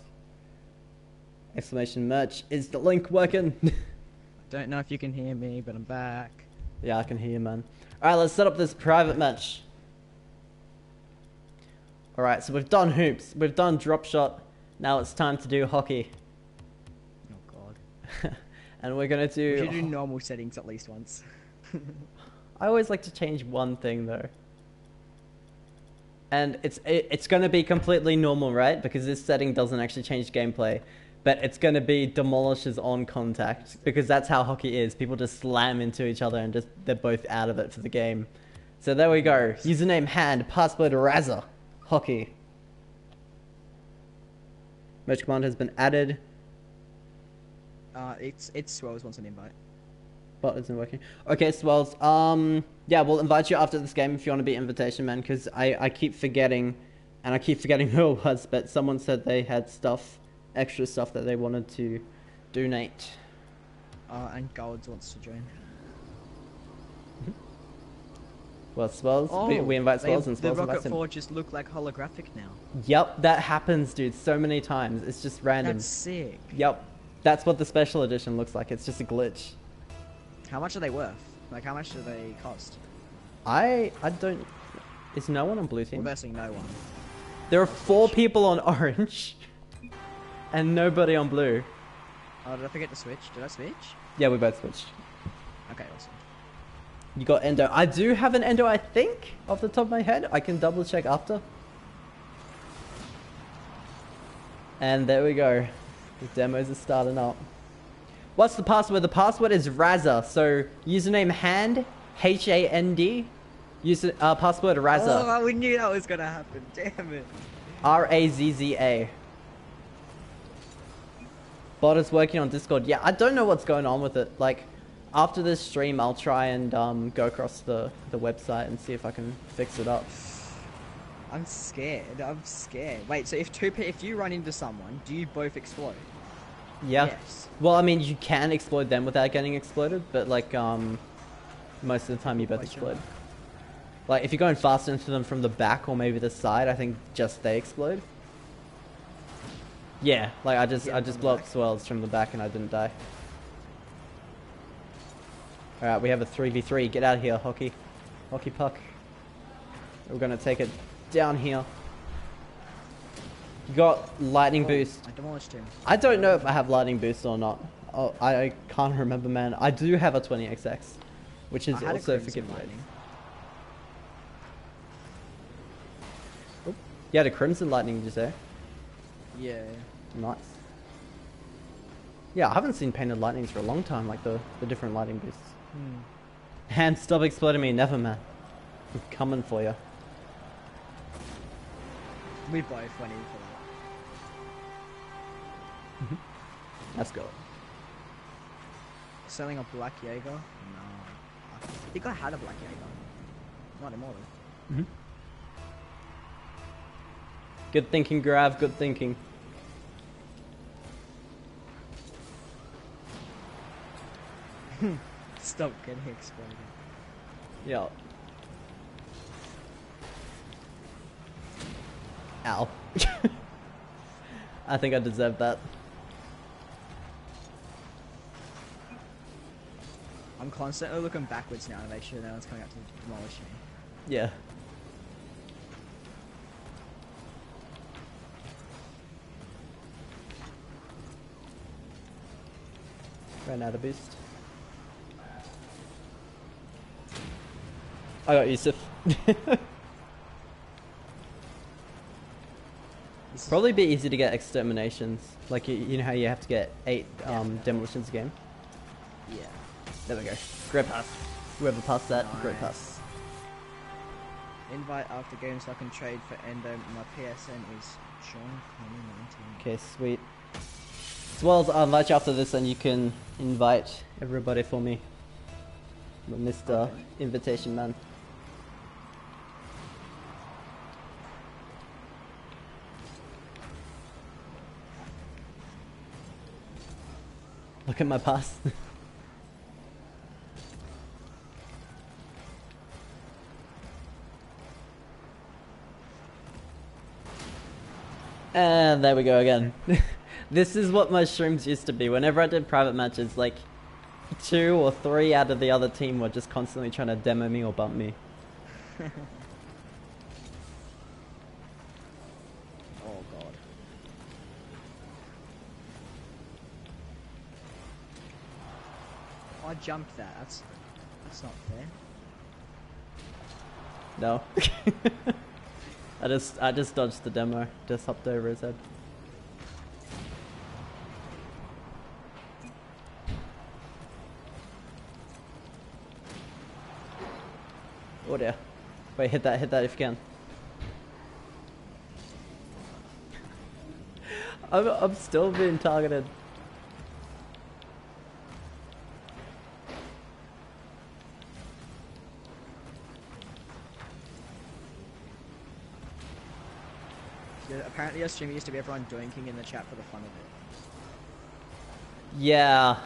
Exclamation merch. Is the link working? Don't know if you can hear me, but I'm back. Yeah, I can hear you, man. Alright, let's set up this private match. Alright, so we've done hoops, we've done drop shot. Now it's time to do hockey. Oh god. and we're gonna We do. should do normal settings at least once. I always like to change one thing though. And it's it, it's gonna be completely normal, right? Because this setting doesn't actually change gameplay. But it's gonna be demolishes on contact because that's how hockey is. People just slam into each other and just they're both out of it for the game. So there we go. Username hand, password Razza. Hockey. Merch command has been added, Uh, it's it's swells wants an invite. but isn't working. Okay, Swells. Um, yeah, we'll invite you after this game if you want to be invitation man, because I, I keep forgetting, and I keep forgetting who it was, but someone said they had stuff, extra stuff that they wanted to donate. Uh, and Golds wants to join. Well, Swells, we, oh, we invite they- Swells and the Rocket. Forge just look like holographic now. Yep, that happens, dude, so many times. It's just random. That's sick. Yep, that's what the special edition looks like. It's just a glitch. How much are they worth? Like, how much do they cost? I I don't. Is no one on blue team? versing no one. There are four people on orange, and nobody on blue. Oh, did I forget to switch? Did I switch? Yeah, we both switched. Okay, awesome. You got Endo. I do have an Endo, I think, off the top of my head. I can double check after. And there we go. The demos are starting up. What's the password? The password is Razza. So username hand, H A N D. User uh, password Razza. Oh, we knew that was gonna happen. Damn it. R A Z Z A. Bot is working on Discord. Yeah, I don't know what's going on with it. Like, after this stream, I'll try and um, go across the, the website and see if I can fix it up. I'm scared. I'm scared. Wait, so if two if you run into someone, do you both explode? Yeah. Yes. Well, I mean, you can explode them without getting exploded, but like, um, most of the time you both explode. Like, if you're going fast into them from the back or maybe the side, I think just they explode. Yeah, like I just Yeah, I just blew up swells from the back and I didn't die. All right, we have a three v three. Get out of here, hockey, hockey puck. We're gonna take it down here. You got lightning Oh, boost. I demolished him. I don't know if I have lightning boost or not. Oh, I, I can't remember, man. I do have a 20xx, which is also forgiven. Lightning. You had a crimson lightning, did you say? Yeah. Nice. Yeah, I haven't seen painted lightnings for a long time, like the, the different lightning boosts. Hmm. Hand, stop exploding me, never, man. I'm coming for you. We both went in for that. Let's go. Selling a Black Jaeger? No. I think I had a Black Jaeger. Not anymore though. Good thinking, Grav. Good thinking. Stop getting exploded. Yeah. Ow. I think I deserve that. I'm constantly looking backwards now to make sure no one's coming up to demolish me. Yeah. Ran out of boost. I got Yusuf. Probably be easy to get exterminations. Like you, you know how you have to get eight um, demolitions a game. Yeah. There we go. Great pass. Whoever passed that, great pass. Invite after game so I can trade for Endo. My PSN is John 2019. Okay, sweet. As well as I'll invite you after this, and you can invite everybody for me. Mr. Okay. Invitation Man. Look at my pass. And there we go again. this is what my streams used to be. Whenever I did private matches, like two or three out of the other team were just constantly trying to demo me or bump me. Oh god. I jumped that. That's that's not fair. No. I just I just dodged the demo. Just hopped over his head. Oh dear. Wait, hit that, hit that if you can. I'm, I'm still being targeted. Apparently stream used to be everyone doinking in the chat for the fun of it. Yeah,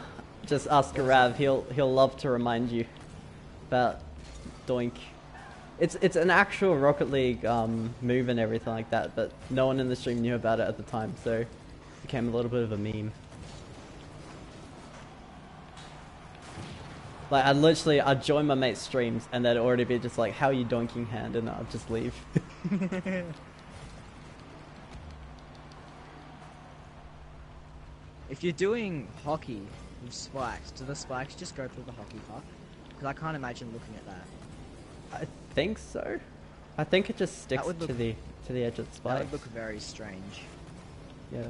just ask Rav. He'll he'll love to remind you about Doink. It's it's an actual Rocket League um, move and everything like that, but no one in the stream knew about it at the time, so it became a little bit of a meme. Like I literally I'd join my mate's streams and they'd already be just like, "How are you doinking hand?" and I'd just leave. If you're doing hockey with spikes, do the spikes just go through the hockey puck? Because I can't imagine looking at that. I think so. I think it just sticks would to the to the edge of the That spike. would look very strange. Yeah.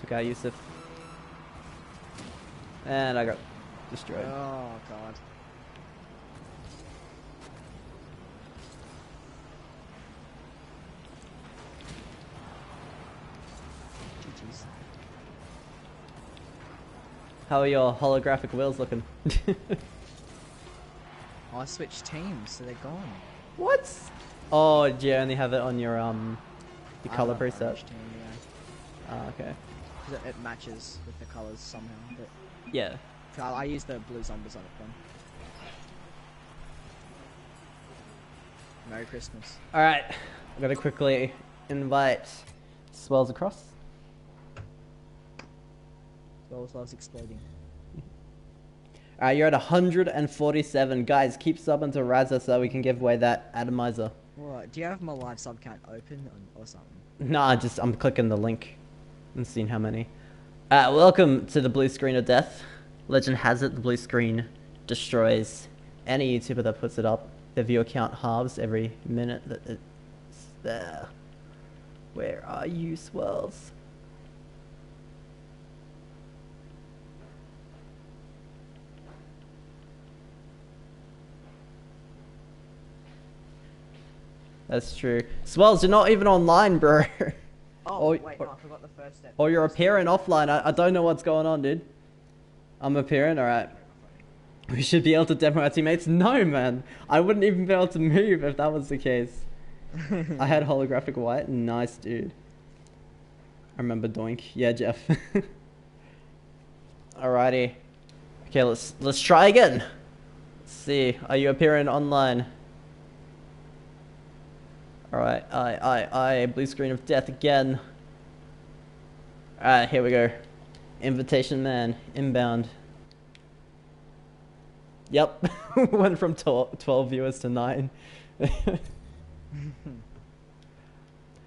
Took out Yusuf. And I got destroyed. Oh god. How are your holographic wheels looking? Oh, I switched teams, so they're gone. what? Oh, do you only have it on your um your color preset? Team, yeah. Ah, okay. it, it matches with the colors somehow. But Yeah. I, I use the blue zombies on it then. Merry Christmas. All right. I'm gonna quickly invite Swells across. Wells loves exploding. Alright, you're at 147. Guys, keep subbing to Razza so we can give away that atomizer. What? Do you have my live sub count open or, or something? Nah, just I'm clicking the link and seeing how many. Uh, welcome to the blue screen of death. Legend has it, the blue screen destroys any YouTuber that puts it up. Their viewer count halves every minute that it's there. Where are you, swells? That's true. Swells, you're not even online, bro. Oh, Or- wait, no, I forgot the first step. Or you're appearing offline. I, I don't know what's going on, dude. I'm appearing, alright. We should be able to demo our teammates. No, man. I wouldn't even be able to move if that was the case. I had holographic white. Nice, dude. I remember Doink. Yeah, Jeff. Alrighty. Okay, let's let's try again. Let's see. Are you appearing online? Alright, I, I, I, blue screen of death again. Alright, here we go. Invitation man, inbound. Yep, went from 12 viewers to 9.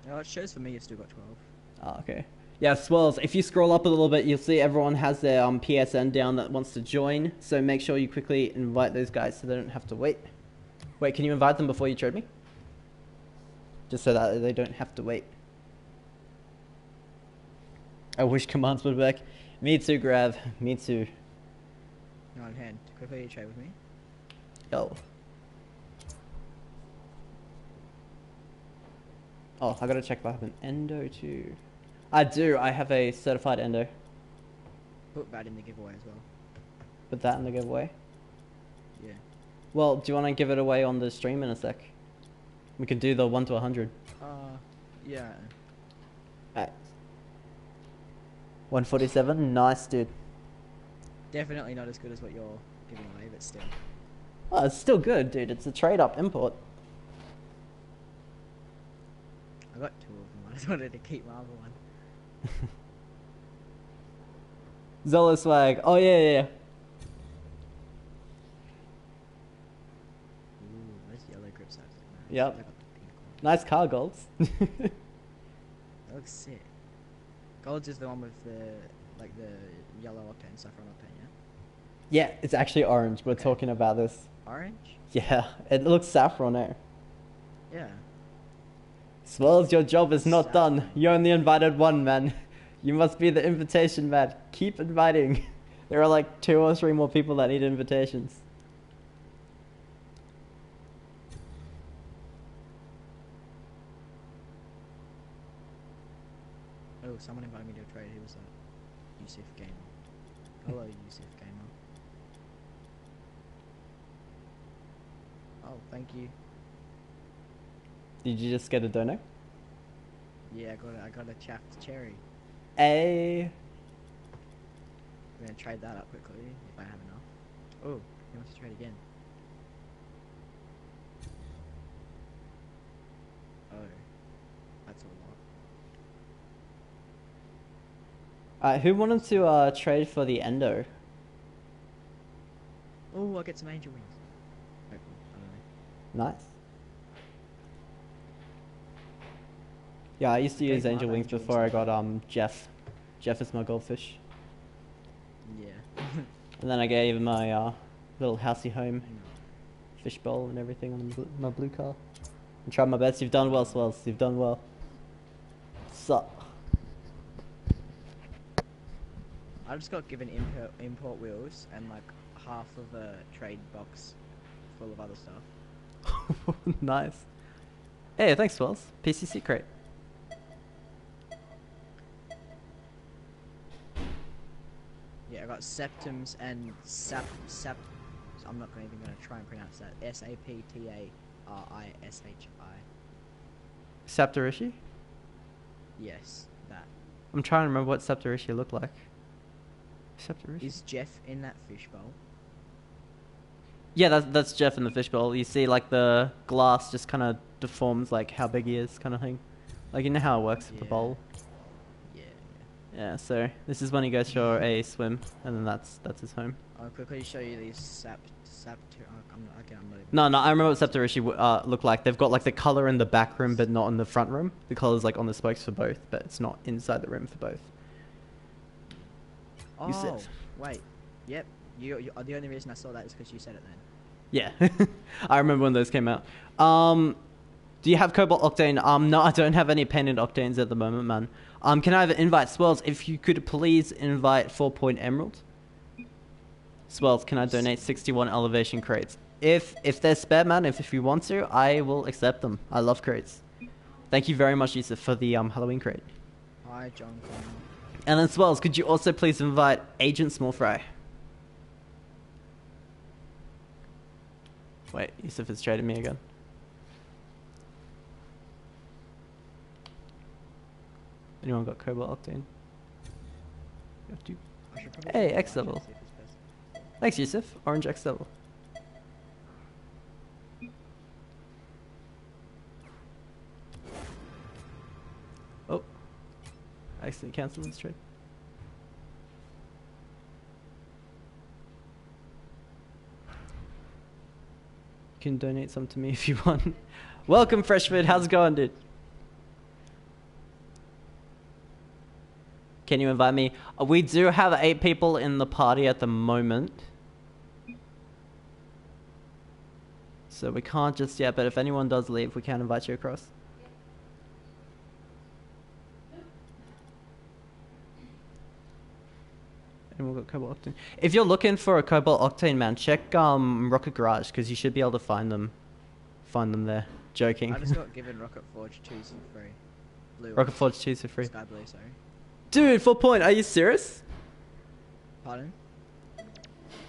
No, it shows for me you've still got 12. oh, okay. Yeah, swells. If you scroll up a little bit, you'll see everyone has their um, PSN down that wants to join. So make sure you quickly invite those guys so they don't have to wait. Wait, can you invite them before you trade me? Just so that they don't have to wait. I wish commands would work. Me too, Grav. Me too. No, on hand. Quickly trade with me. Yo. Oh, I gotta check if I have an endo too. I do. I have a certified endo. Put that in the giveaway as well. Put that in the giveaway. Yeah. Well, do you want to give it away on the stream in a sec? We can do the 1 to 100. Uh, yeah. Alright. 147. Nice, dude. Definitely not as good as what you're giving away, but still. Oh, it's still good, dude. It's a trade up import. I got two of them. I just wanted to keep my other one. Zolo swag. Oh, yeah, yeah, yeah. Ooh, those yellow grip sacks nice. Yep. Nice car golds. That looks sick. Gold's is the one with the like the yellow octane saffron octane, yeah. yeah, it's actually orange. We're Okay. talking about this. Orange? Yeah, it looks saffron eh? Yeah. Swells, your job is not done. You're only invited one, man. You must be the invitation man. Keep inviting. There are like two or three more people that need invitations. Oh, someone invited me to a trade. Who was that? Yusuf Gamer. Hello, Yusuf Gamer. Oh, thank you. Did you just get a dono? Yeah, I got a, I got a chapped cherry. A. I'm gonna trade that up quickly if I have enough. Oh, he wants to trade again. Oh, that's a lot. Uh, who wanted to uh, trade for the endo? Oh, I get some angel wings. Oh, cool. I don't know. Nice. Yeah, I used to use angel wings before I got um Jeff. Jeff is my goldfish, Yeah. and then I gave him my uh, little housey home fishbowl and everything on bl- my blue car. I tried my best. You've done well, Swells. You've done well. Sup? I just got given import, import wheels and like half of a trade box full of other stuff. nice. Hey, thanks, Wells. PCC crate. Yeah, I got Septems and sap sap. I'm not even gonna try and pronounce that. S A P T A R I S H I. Saptarishi? Yes, that. I'm trying to remember what Saptarishi looked like. Saptarishi? Is Jeff in that fishbowl? Yeah, that's that's Jeff in the fishbowl. You see, like the glass just kind of deforms, like how big he is, kind of thing. Like you know how it works with the bowl. Yeah. Yeah. So this is when he goes for a swim, and then that's that's his home. I'll quickly show you these sap sap. I'm not, again, I'm not even. No, no, I remember what Saptarishi w- uh, look like. They've got like the color in the back room, but not in the front room. The color's like on the spokes for both, but it's not inside the room for both. Oh, wait. Yep. You, you. The only reason I saw that is because you said it then. Yeah, I remember when those came out. Um, do you have Cobalt Octane? Um, no, I don't have any Pendant Octanes at the moment, man. Um, can I have an invite Swells? If you could please invite Four Point Emerald. Swells, can I donate 61 elevation crates? If if they're spare, man, if, if you want to, I will accept them. I love crates. Thank you very much, Yusuf, for the um, Halloween crate. Hi, John Connor. And then Swells, could you also please invite Agent Small Fry? Wait, Yusuf has traded me again. Anyone got Cobalt Octane? Hey, X level. Thanks, Yusuf. Orange X level. Oh. I accidentally cancelled this trade. Can donate some to me if you want. Welcome, Freshfood. How's it going, dude? Can you invite me? Uh, We do have eight people in the party at the moment. So we can't just yet, but if anyone does leave, we can invite you across. Anyone got Cobalt Octane? If you're looking for a Cobalt Octane, man, check um, Rocket Garage, because you should be able to find them. Find them there. Joking. I just got given Rocket Forge twos for free. Blue. Rocket Forge 2 for free. Sky blue, sorry. Dude, full point, are you serious? Pardon?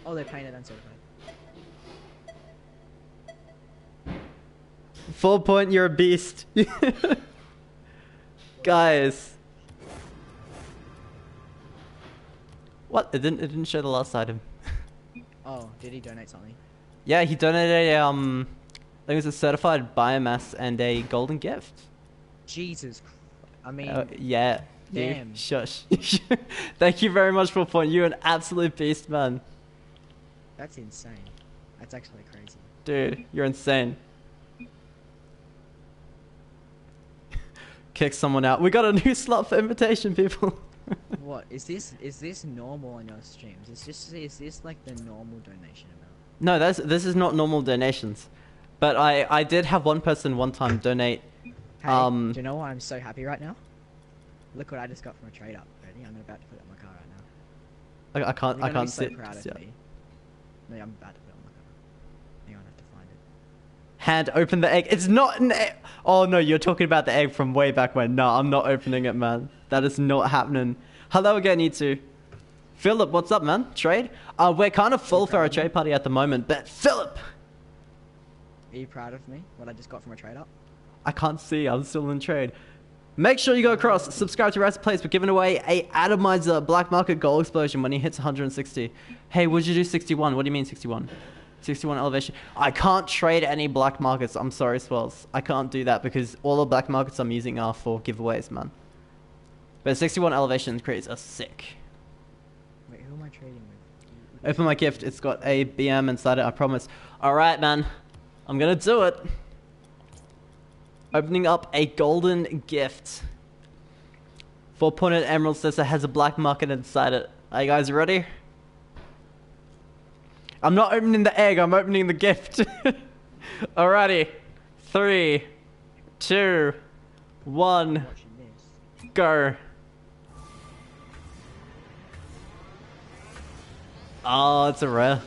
Oh, they're painted and certified. Full point, you're a beast. Guys. What? It didn't, it didn't show the last item. Oh, did he donate something? Yeah, he donated a, um, I think it was a certified biomass and a golden gift. Jesus. I mean, Uh, yeah. you- damn. Shush. Thank you very much for point. You're an absolute beast, man. that's insane. That's actually crazy. Dude, you're insane. Kick someone out. We got a new slot for invitation, people. what is this? Is this normal on your streams? Is this is this like the normal donation amount? No, that's this is not normal donations. But I I did have one person one time donate. Hey, Um, do you know why I'm so happy right now? Look what I just got from a trade up. Ready? I'm about to put it on my car right now. I, I can't I can't be so proud of yeah. me. No, I'm about to put it on my car. Hang on, I have to find it. Hand open the egg. It's not an egg. Oh no, you're talking about the egg from way back when. No, I'm not opening it, man. That is not happening. Hello again, you two. Philip, what's up, man? Trade? Uh, we're kind of full for our trade party at the moment, but Philip, Are you proud of me? What I just got from a trade up? I can't see. I'm still in trade. Make sure you go across, subscribe to Raz Plays. We're giving away a Atomizer Black Market Gold Explosion when he hits 160. Hey, would you do 61? What do you mean 61? 61 elevation. I can't trade any black markets. I'm sorry, Swells. I can't do that because all the black markets I'm using are for giveaways, man. But 61 elevation creates a sick. Wait, who am I trading with? Open my gift. It's got a BM inside it, I promise. Alright, man. I'm gonna do it. Opening up a golden gift. Four pointed emerald says it has a black market inside it. Are you guys ready? I'm not opening the egg, I'm opening the gift. Alrighty. Three, two, one, go. Oh, it's a rare.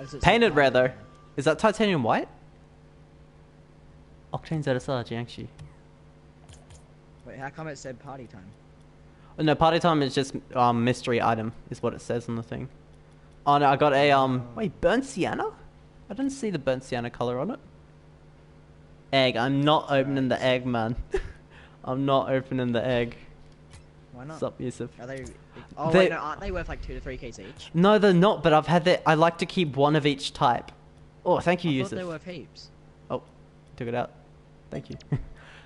It Painted rare though. Is that titanium white? Octane ZSR Jiangxi. Wait, how come it said party time? Oh, no, party time is just um mystery item is what it says on the thing. Oh no, I got a um wait burnt sienna. I didn't see the burnt sienna color on it. Egg. I'm not opening the egg, man. I'm not opening the egg. Why not? Sup, Yusuf? Are they? Oh They- wait, no, aren't they worth like two to three keys each? No, they're not. But I've had that. I like to keep one of each type. Oh, thank you, I thought Yusuf. they were worth heaps. Oh, took it out. Thank you.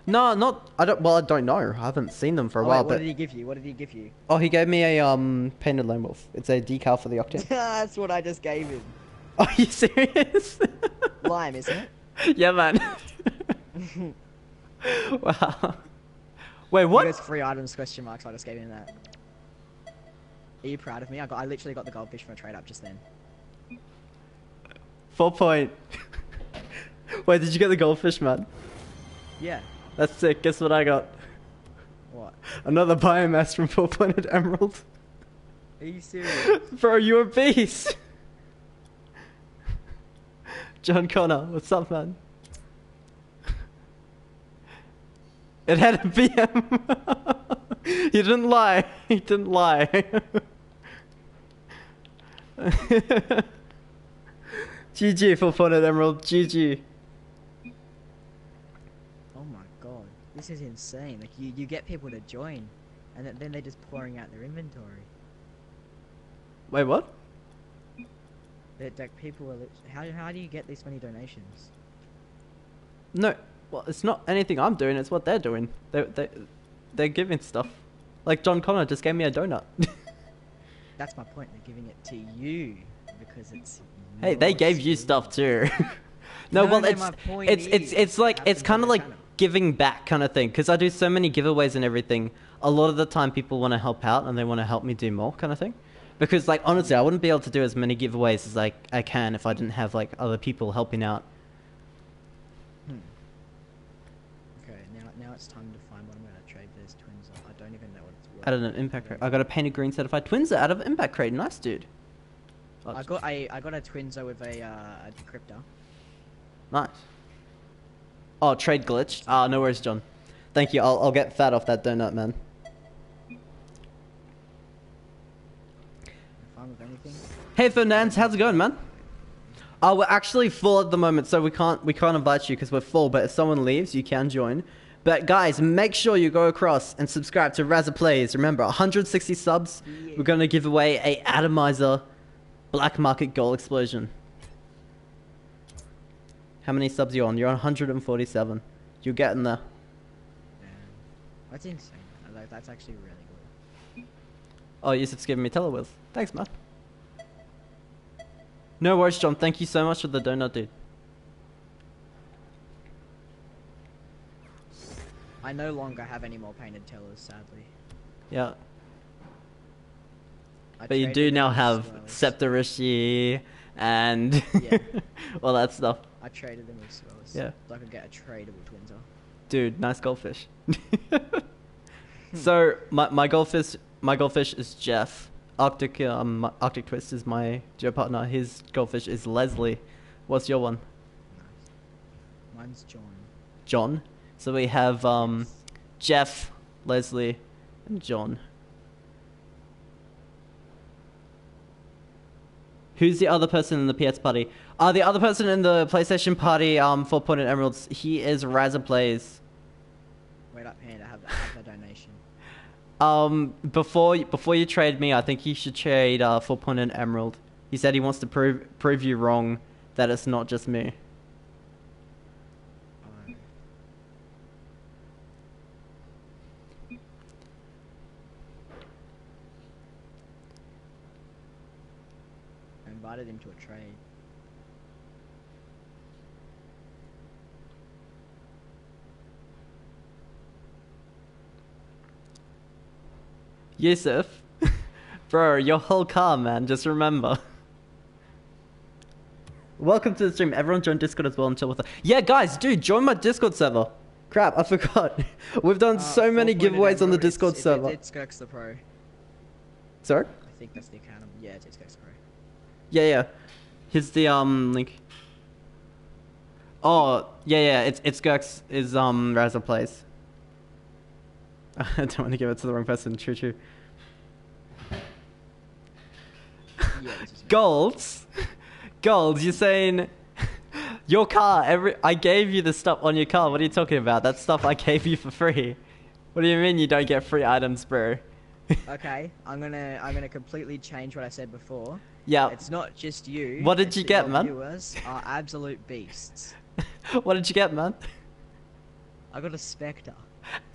No, not. I don't. Well, I don't know. I haven't seen them for a Oh, while. wait, what but did he give you? What did he give you? oh, he gave me a um painted lone wolf. It's a decal for the octane. That's what I just gave him. Are you serious? Lime, isn't it? yeah, man. wow. Wait, what? goes free items question marks. I just gave him that. Are you proud of me? I got. I literally got the goldfish from a trade up just then. Four point. Wait, did you get the goldfish, man? Yeah. That's sick. Guess what I got? What? Another biomass from Four Pointed Emerald. Are you serious? Bro, you're a beast. John Connor, what's up, man? It had a BM. he didn't lie. He didn't lie. GG for fun at Emerald. GG. oh my god, this is insane. Like you, you get people to join, and then- they're just pouring out their inventory. Wait, what? That like people are. How how do you get this many donations? No, well, it's not anything I'm doing. It's what they're doing. They they they're giving stuff. Like John Connor just gave me a donut. That's my point. They're giving it to you because it's. hey, they gave you stuff too. no, No, well, no, it's point it's it's it's like it's kind of like channel. giving back kind of thing. Because I do so many giveaways and everything. A lot of the time, people want to help out and they want to help me do more kind of thing. Because like honestly, I wouldn't be able to do as many giveaways as like I can if I didn't have like other people helping out. Hmm. Okay, now now it's time to find what I'm gonna trade those twins. on. I don't even know what it's worth. Out of an impact crate, I got a painted green certified Twinzer out of impact crate. Nice dude. Oh, I got a I got a Twinzer with a uh, a decryptor. Nice. Oh, trade glitch. Ah, no worries, John. Thank you. I'll, I'll get fat off that donut, man. Fine with anything. Hey, Fernandes, how's it going, man? Oh, we're actually full at the moment, so we can't we can't invite you because we're full. But if someone leaves, you can join. But guys, make sure you go across and subscribe to Razza Playz. Remember, 160 subs. Yeah. We're gonna give away a atomizer black market goal explosion. How many subs you on? You're on 147. You're getting there. That's insane. Like, that's actually really good. Oh, Yusuf's giving me telewheels. Thanks, man. No worries, John. Thank you so much for the donut, dude. I no longer have any more painted tellers, sadly. Yeah. I But you do now have Swells. Saptarishi and Yeah. all that stuff. I traded them with swells. Yeah. So I could get a tradable Twinzer. Dude, nice goldfish. so my my goldfish my goldfish is Jeff. Arctic um Arctic Twist is my duo partner. His goldfish is Leslie. What's your one? Nice. Mine's John. John. So we have um Jeff, Leslie, and John. Who's the other person in the PS party? Uh, the other person in the PlayStation party, um, Four Pointed Emeralds, he is Razza Playz. Wait up, hand. I have, I have the donation. Um, before before you trade me, I think you should trade uh, Four Pointed Emerald. He said he wants to prove prove you wrong that it's not just me. Oh. I invited him to a trade. Yusuf, bro, your whole car, man. Just remember. Welcome to the stream. Everyone join Discord as well and chill with us. Yeah, guys, dude, join my Discord server. Crap, I forgot. We've done Uh, so many giveaways on the Emerald, it's- Discord it- it- server. It's Skirks the Pro. Sorry? I think that's the account. Yeah, it's Skirks the Pro. Yeah, yeah. Here's the um link. Oh, yeah, yeah. It's it's Gurks is um Razza Playz. I don't want to give it to the wrong person. True, true. Yeah, this is me. Golds, golds. You're saying your car? Every I gave you the stuff on your car. What are you talking about? That stuff I gave you for free. What do you mean you don't get free items, bro? Okay, I'm gonna I'm gonna completely change what I said before. yeah. It's not just you. What did you get, man? Viewers are absolute beasts. what did you get, man? I got a Spectre.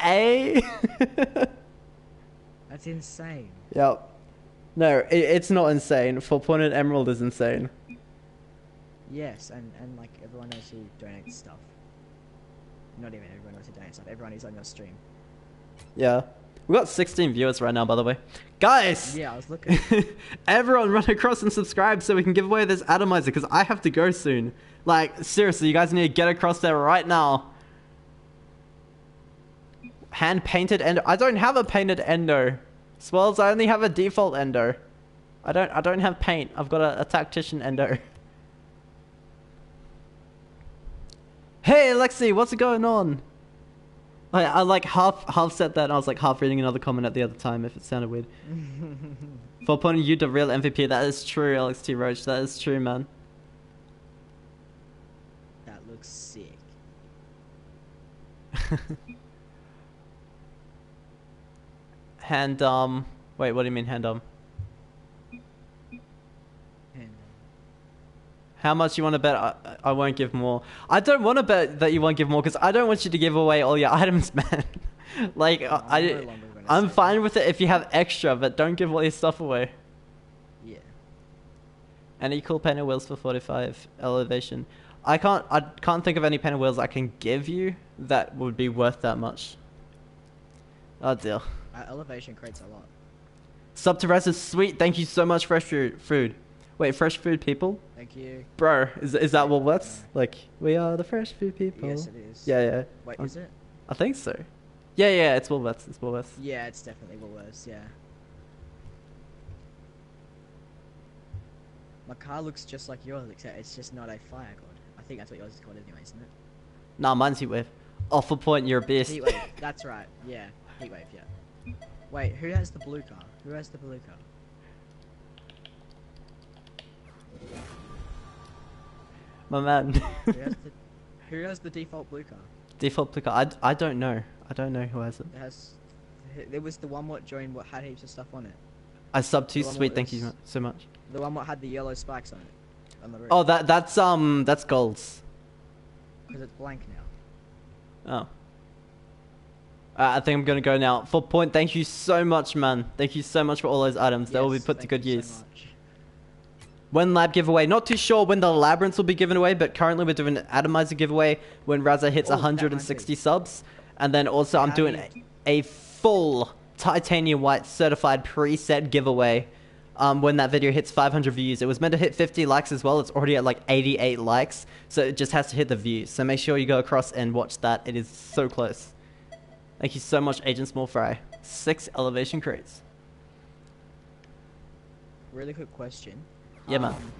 A. That's insane. yep. No, it, it's not insane. Four pointed emerald is insane. Yes, and, and like everyone knows who donates stuff. Not even everyone knows who donates stuff. Everyone who's on your stream. Yeah. We got 16 viewers right now, by the way. Guys! Yeah, I was looking. Everyone run across and subscribe so we can give away this atomizer because I have to go soon. Like, seriously, you guys need to get across there right now. Hand painted endo. I don't have a painted endo. Swells, I only have a default endo. I don't I don't have paint. I've got a, a tactician endo. Hey Alexi, what's going on? I, I like half half said that and I was like half reading another comment at the other time if it sounded weird. For pointing you the real MVP, that is true, Alex T. Roach. That is true, man. that looks sick. Hand um wait, what do you mean hand um? How much you want to bet? I, I won't give more. I don't want to bet that you won't give more because I don't want you to give away all your items, man. like I, I'm no I, I am fine with it if you have extra, but don't give all your stuff away. Yeah. And equal painted wheels for 45 elevation. I can't I can't think of any painted wheels I can give you that would be worth that much. Oh dear. Uh, elevation creates a lot. Sub to Res is sweet. Thank you so much, fresh food. Food. Wait, fresh food people, Thank you. bro. Is is that what works? Like we are the fresh food people. Yes, it is. Yeah, yeah. Wait, Um, is it? I think so. Yeah, yeah. It's Woolworths. It's Woolworths. Yeah, it's definitely Woolworths, yeah. My car looks just like yours, except it's just not a fire god. I think that's what yours is called anyway, isn't it? Nah, mine's Heatwave. Off a point, you're a beast. Heatwave, that's right, yeah. Heatwave, yeah. Wait, who has the blue car? Who has the blue car? My man. Who has the, who has the default blue car? Default picker. I, I don't know. I don't know who has it. It has. It was the one what joined what had heaps of stuff on it. I sub too sweet. Thank you so much. The one what had the yellow spikes on it. On the roof. Oh, that that's um that's golds. Because it's blank now. Oh. Uh, I think I'm gonna go now. For point, thank you so much, man. Thank you so much for all those items. they will be put to good use. so. When lab giveaway, not too sure when the labyrinths will be given away, but currently we're doing an atomizer giveaway when Razza hits Oh, 160 subs, and then also I'm doing a, a full titanium white certified preset giveaway. Um, when that video hits 500 views, it was meant to hit 50 likes as well. It's already at like 88 likes, so it just has to hit the views. So make sure you go across and watch that. It is so close. Thank you so much, Agent Small Fry. Six elevation crates. Really quick question. Yeah, man. Um,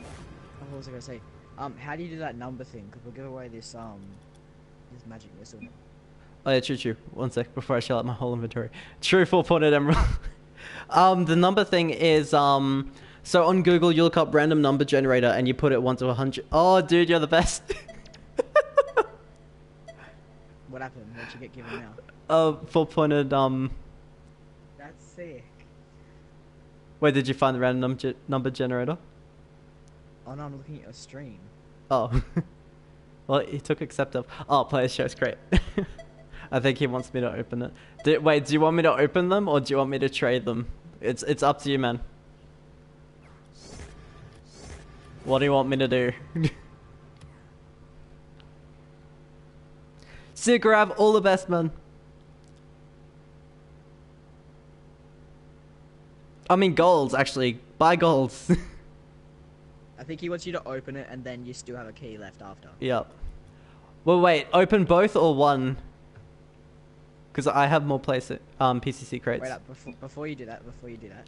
oh, what was I gonna say? Um, how do you do that number thing? Because we'll give away this um, this magic missile. Oh yeah, true, true. One sec before I shell out my whole inventory. True, four pointed emerald. um, the number thing is um, so on Google you look up random number generator and you put it one to a hundred. Oh, dude, you're the best. What happened? What'd you get given now? uh, four pointed um. That's sick. Where did you find the random num- ge- number generator? Oh no, I'm looking at your stream. Oh. well, he took accept of. Oh, player show's great. I think he wants me to open it. Do, wait, do you want me to open them or do you want me to trade them? It's it's up to you, man. What do you want me to do? Sick grab, all the best, man. I mean, golds, actually. Buy golds. I think he wants you to open it and then you still have a key left after. Yep. Well, wait. Open both or one? Because I have more place um PCC crates. Wait up before before you do that. Before you do that.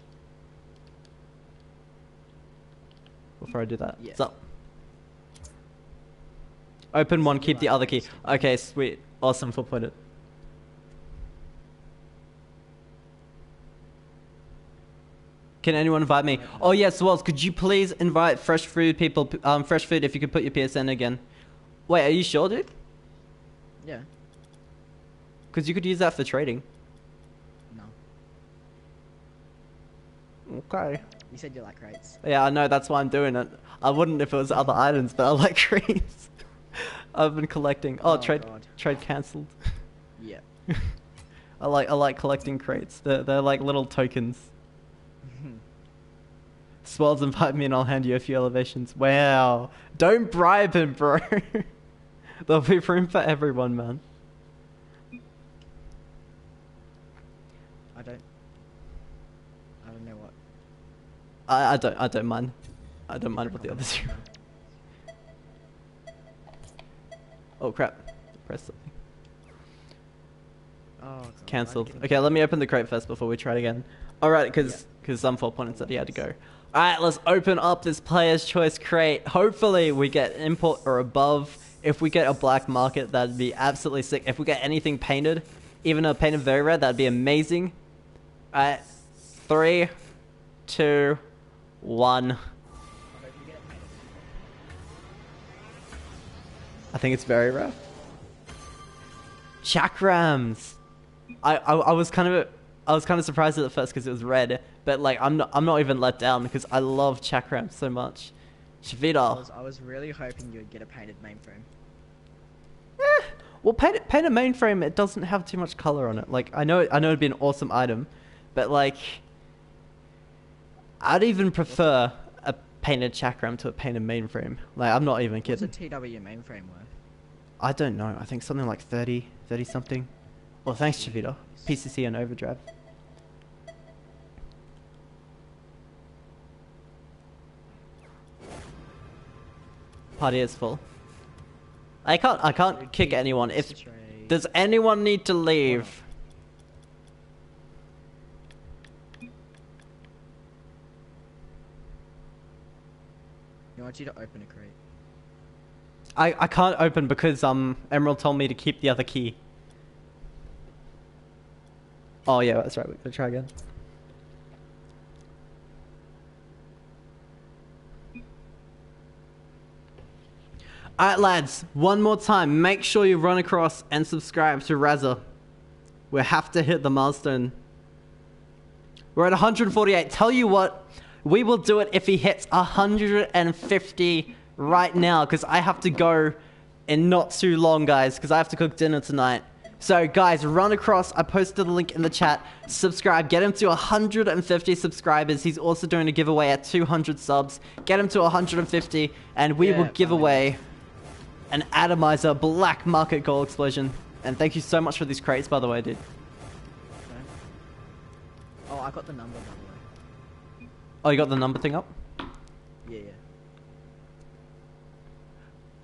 Before I do that. Yeah. What's up? Open one, keep the other key. Okay, sweet. Awesome for put it. Can anyone invite me? Oh yes, Wells. Could you please invite fresh food people? Um, fresh food. If you could put your PSN again. Wait, are you sure, dude? Yeah. Because you could use that for trading. No. Okay. You said you like crates. Yeah, I know. That's why I'm doing it. I wouldn't if it was other items, but I like crates. I've been collecting. Oh, Oh, trade God. trade cancelled. Yeah. I like I like collecting crates. They're they're like little tokens. Mm-hmm. Swells invite me and I'll hand you a few elevations. Wow. Don't bribe him, bro. There'll be room for everyone, man. I don't. I don't know what. I, I don't I don't mind. I don't mind what the others do. Oh crap. Press something. Oh, God, Cancelled. Okay, let me open the crate first before we try it again. Alright, because because some four pointed said he had to go. Alright, let's open up this player's choice crate. Hopefully we get import or above. If we get a black market, that'd be absolutely sick. If we get anything painted, even a painted very red, that'd be amazing. Alright, three, two, one. I think it's very rare. Chakrams. I, I I was kind of I was kind of surprised at first because it was red, but like I'm not I'm not even let down because I love chakrams so much. I was, I was really hoping you would get a painted mainframe. Eh, well, paint paint a mainframe. It doesn't have too much color on it. Like I know I know it'd be an awesome item, but like I'd even prefer a painted chakram to a painted mainframe. Like I'm not even kidding. What's a. TW mainframe worth? I don't know. I think something like 30, 30 something. Well, thanks, Chavita. PCC and Overdrive. Party is full. I can't. I can't kick anyone. If does anyone need to leave? Want you to open a crate. I I can't open because um Emerald told me to keep the other key. Oh yeah, that's right. We're gonna try again. Alright lads, one more time, make sure you run across and subscribe to Razza. We have to hit the milestone. We're at 148. Tell you what, we will do it if he hits 150 right now, because I have to go in not too long, guys, because I have to cook dinner tonight. So, guys, run across. I posted the link in the chat. Subscribe. Get him to 150 subscribers. He's also doing a giveaway at 200 subs. Get him to 150, and we Yeah, will give fine. away an atomizer black market goal explosion. And thank you so much for these crates, by the way, dude. Okay. Oh, I got the number by the way. Oh, you got the number thing up? Yeah, yeah.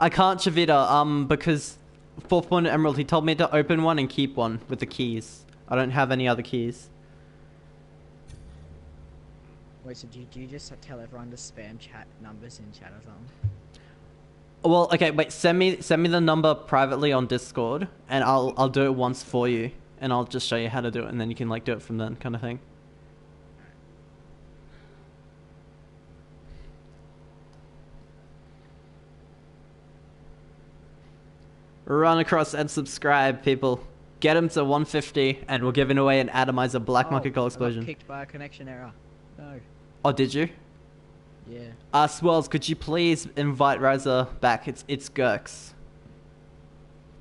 I can't Chavita, um, because Fourth Point Emerald, he told me to open one and keep one with the keys. I don't have any other keys. Wait, so do you, do you just tell everyone to spam chat numbers in chat or something? Well, okay, wait. Send me send me the number privately on Discord, and I'll I'll do it once for you, and I'll just show you how to do it, and then you can like do it from then, kind of thing. Run across and subscribe, people. Get him to 150, and we're giving away an atomizer black market Oh, goal I got explosion. kicked by a connection error. No. Oh, did you? Yeah. Uh, Swells, could you please invite Razza back? It's it's Gurks.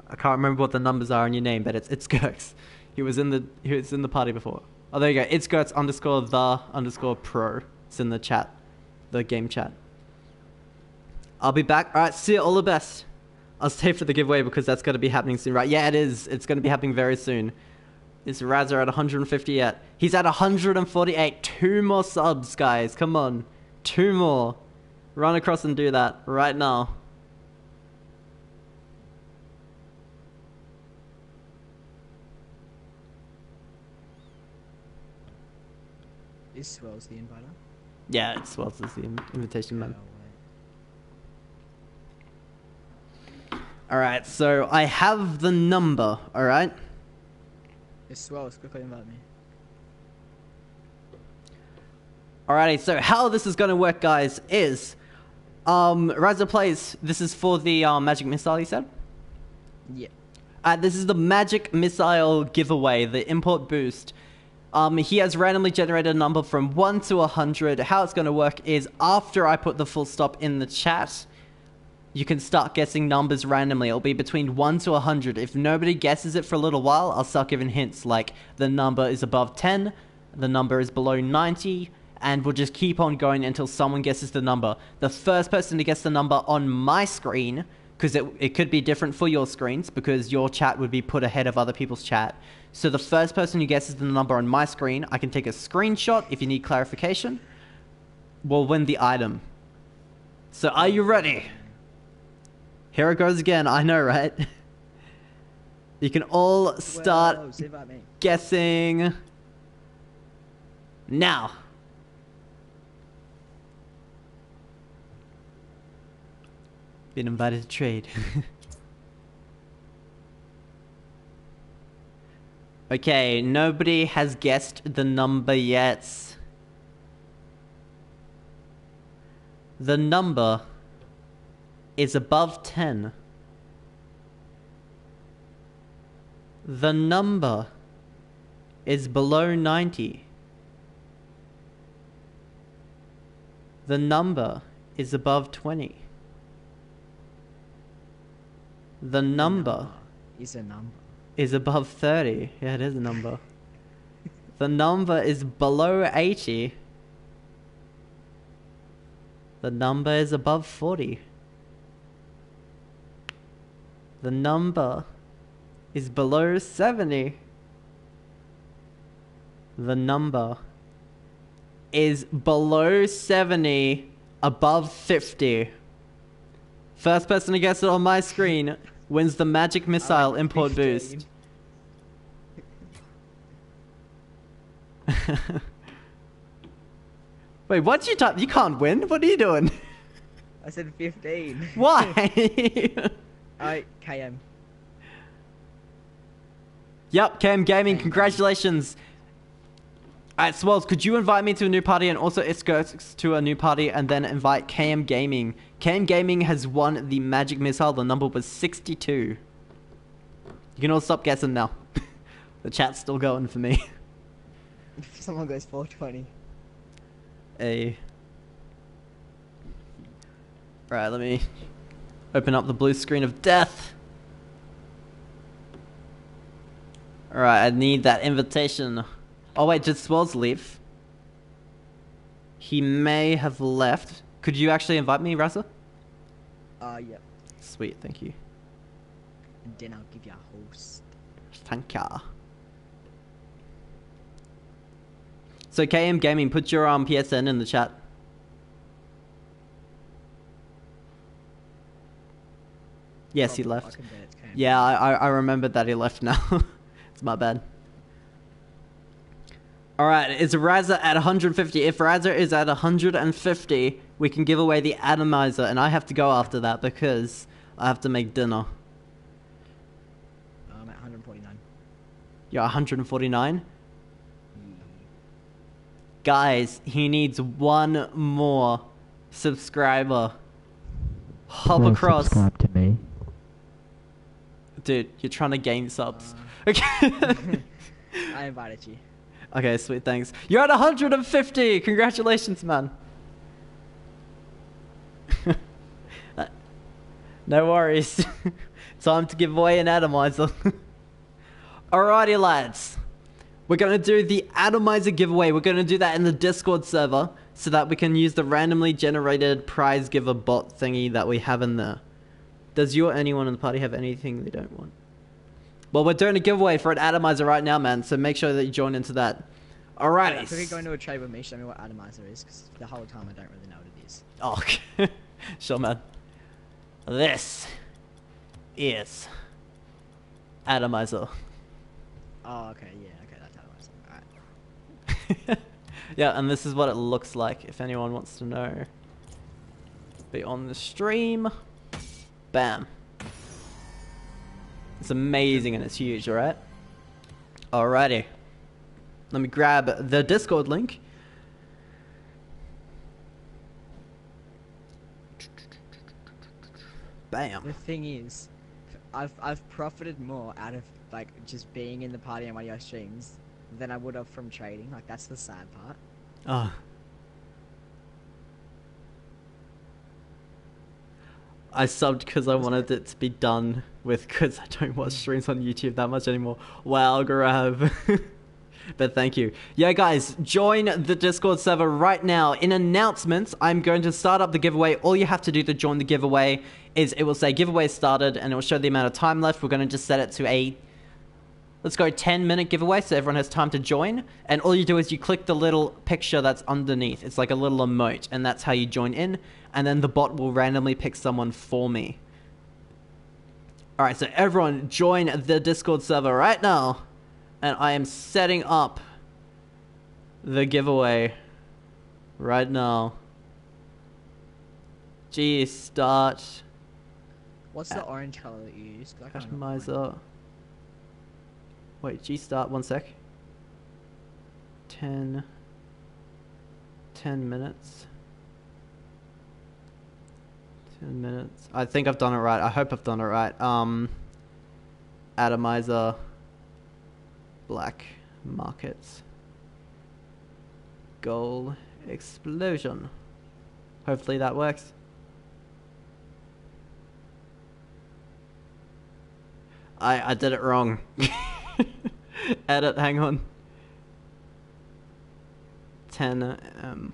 I can't remember what the numbers are in your name, but it's it's Gurks. He was in the he was in the party before. Oh, there you go. It's Gurks underscore the underscore pro. It's in the chat, the game chat. I'll be back. All right, see you. All the best. I'll save for the giveaway because that's going to be happening soon, right? Yeah, it is. It's going to be happening very soon. Is Razza at 150 yet? He's at 148. Two more subs, guys. Come on. Two more. Run across and do that right now. Is Swells the inviter? Yeah, it's well, it's the invitation man. Wait. Alright, so I have the number, alright? Is Swells quickly invite me? Alrighty, so how this is gonna work, guys, is um Razza Playz this is for the um, magic missile you said? Yeah. Uh, this is the magic missile giveaway, the import boost. Um, he has randomly generated a number from 1 to 100. How it's going to work is after I put the full stop in the chat, you can start guessing numbers randomly. It'll be between 1 to 100. If nobody guesses it for a little while, I'll start giving hints like the number is above 10, the number is below 90, and we'll just keep on going until someone guesses the number. The first person to guess the number on my screen, because it, it could be different for your screens, because your chat would be put ahead of other people's chat. So the first person who guesses the number on my screen, I can take a screenshot if you need clarification, will win the item. So are you ready? Here it goes again, I know, right? You can all start Whoa, sit by guessing now. Been invited to trade. okay, nobody has guessed the number yet. The number is above 10. The number is below 90. The number is above 20. The number is a number. is above 30. Yeah, it is a number. the number is below 80. The number is above 40. The number is below 70. The number is below 70, above 50. First person to guess it on my screen wins the magic missile import 15. boost. Wait, what'd you type? You can't win. What are you doing? I said 15. Why? I KM. yep, Cam Gaming, you. congratulations. Alright, Swells, could you invite me to a new party and also Iskos to a new party and then invite KM Gaming? KM Gaming has won the Magic Missile. The number was 62. You can all stop guessing now. the chat's still going for me. Someone goes 420. A. Right, let me open up the blue screen of death. Alright, I need that invitation. Oh wait, did Swells leave? He may have left. Could you actually invite me, Razza? Uh, yep. Sweet, thank you. And then I'll give you a host. Thank ya. So KM Gaming, put your um, PSN in the chat. Yes, he left. can bet it's KM. Yeah, I, I I remembered that he left now. it's my bad. Alright, it's Razza at 150. If Razza is at 150, we can give away the atomizer, and I have to go after that because I have to make dinner. I'm at 149. You're 149? Guys, he needs one more subscriber. Hop Please across. Subscribe to me. Dude, you're trying to gain subs. Uh. Okay. I invited you. okay, sweet, thanks. You're at 150! Congratulations, man. Uh, no worries. Time to give away an atomizer. Alrighty, lads. We're gonna do the atomizer giveaway. We're gonna do that in the Discord server so that we can use the randomly generated prize giver bot thingy that we have in there. Does you or anyone in the party have anything they don't want? Well, we're doing a giveaway for an atomizer right now, man. So make sure that you join into that. Alrighty. If we could go into a trade with me, show me what atomizer is, because the whole time I don't really know what it is. Oh, okay. sure, man. This is atomizer. Oh, okay, yeah, okay, that's atomizer. Alright. yeah, and this is what it looks like if anyone wants to know. Be on the stream. Bam. It's amazing and it's huge, alright? Alrighty. Let me grab the Discord link. Bam. The thing is, I've I've profited more out of like just being in the party on one of your streams than I would have from trading. Like that's the sad part. Oh. I subbed because I wanted it to be done with because I don't watch streams on YouTube that much anymore. Wow, grab. but thank you. Yeah, guys, join the Discord server right now. In announcements, I'm going to start up the giveaway. All you have to do to join the giveaway is it will say giveaway started and it will show the amount of time left. We're going to just set it to a let's go 10 minute giveaway so everyone has time to join and all you do is you click the little picture that's underneath it's like a little emote and that's how you join in and then the bot will randomly pick someone for me all right so everyone join the discord server right now and i am setting up the giveaway right now G start What's the uh, orange color that you use? I can't remember customizer Wait, G start, one sec. 10, 10 minutes. 10 minutes. I think I've done it right. I hope I've done it right. Um, atomizer, black markets, goal, explosion. Hopefully that works. I, I did it wrong. Edit, hang on. 10 um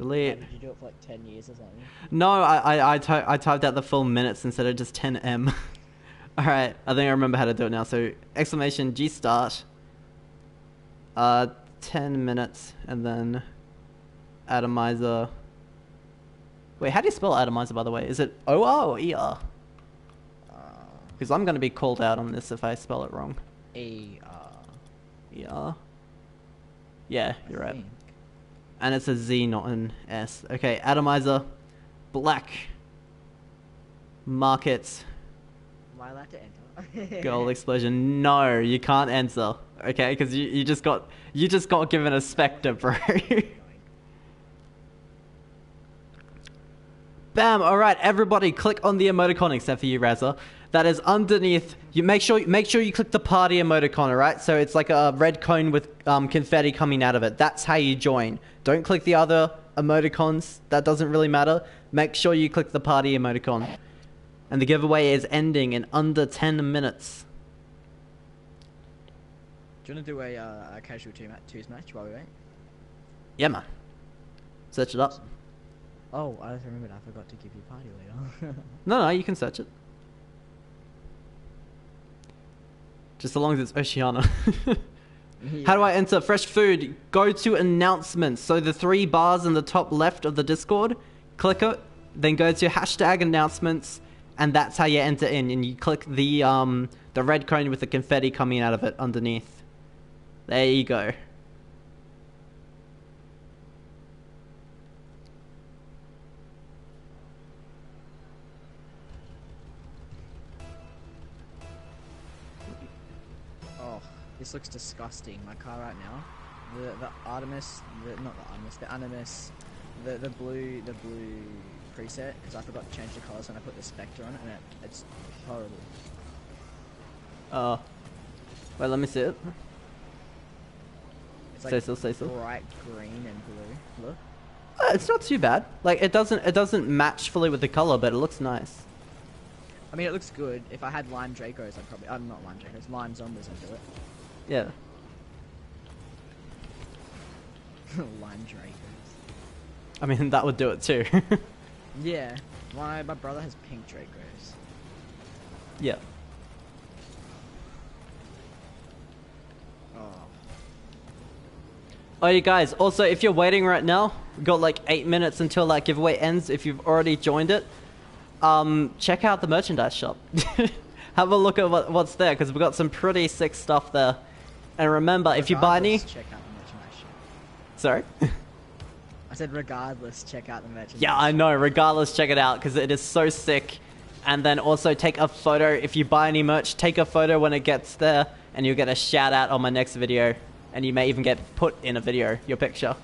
Delete. Did you do it for like 10 years or something? No, I I I, ty- I typed out the full minutes instead of just 10m. All right, I think I remember how to do it now. So exclamation G start. Uh, 10 minutes and then atomizer Wait, how do you spell atomizer, by the way? Is it O-R or E-R? Uh, Because I'm going to be called out on this if I spell it wrong. A, uh, E-R? Yeah, you're right. And it's a Z, not an S. Okay, atomizer, black, markets, Am I allowed to enter? gold explosion. No, you can't enter. Okay, because you, you just got you just got given a specter, bro. Bam! All right, everybody, click on the emoticon except for you, Razza. That is underneath. You make sure make sure you click the party emoticon. All right, so it's like a red cone with um, confetti coming out of it. That's how you join. Don't click the other emoticons. That doesn't really matter. Make sure you click the party emoticon. And the giveaway is ending in under 10 minutes. Do you want to do a, uh, a casual two ma- twos match while we wait? Yeah, man. Search it up. Oh, I just remembered I forgot to give you party later. No, no, you can search it. Just as long as it's Oceania. How do I enter fresh food? Go to announcements. So the three bars in the top left of the Discord, click it, then go to hashtag announcements, and that's how you enter in. And you click the um the red cone with the confetti coming out of it underneath. There you go. This looks disgusting. My car right now. The the Artemis, the, not the Artemis, the Animus, the the blue the blue preset because I forgot to change the colors when I put the Spectre on it, and it, it's horrible. Uh, wait, let me see it. It's so, say so. bright green and blue. Look. Uh, it's not too bad. Like it doesn't it doesn't match fully with the color, but it looks nice. I mean, it looks good. If I had lime Dracos, I'd probably. I'm not lime Dracos. Lime Zombas, I'd do it. Yeah. lime Dracos. I mean that would do it too. Yeah. My my brother has pink Dracos. yeah. Oh. Oh, you guys. Also, if you're waiting right now, we've got like eight minutes until that giveaway ends. If you've already joined it, um, check out the merchandise shop. Have a look at what, what's there because we've got some pretty sick stuff there. And remember, if you buy any, Regardless, check out the merchandise sorry. I said regardless, check out the merchandise. Yeah, I know. Regardless, check it out because it is so sick. And then also take a photo. If you buy any merch, take a photo when it gets there, and you'll get a shout out on my next video. And you may even get put in a video, your picture.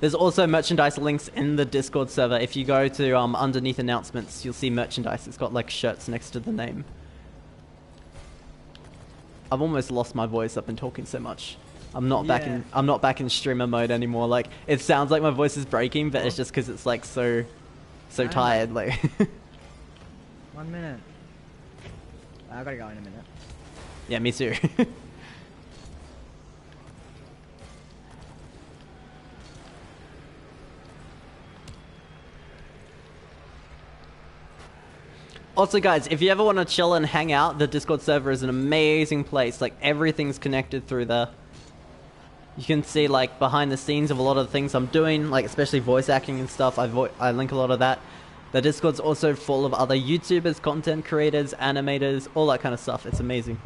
There's also merchandise links in the Discord server. If you go to um, underneath announcements, you'll see merchandise. It's got like shirts next to the name. I've almost lost my voice. I've been talking so much. I'm not back in. I'm not back in streamer mode anymore. Like it sounds like my voice is breaking, but it's oh. just because it's like so, so tired. Like One minute. I gotta go in a minute. yeah, me too. Also, guys, if you ever want to chill and hang out, the Discord server is an amazing place. Like, everything's connected through there. You can see, like, behind the scenes of a lot of the things I'm doing, like, especially voice acting and stuff. I, vo- I link a lot of that. The Discord's also full of other YouTubers, content creators, animators, all that kind of stuff. It's amazing.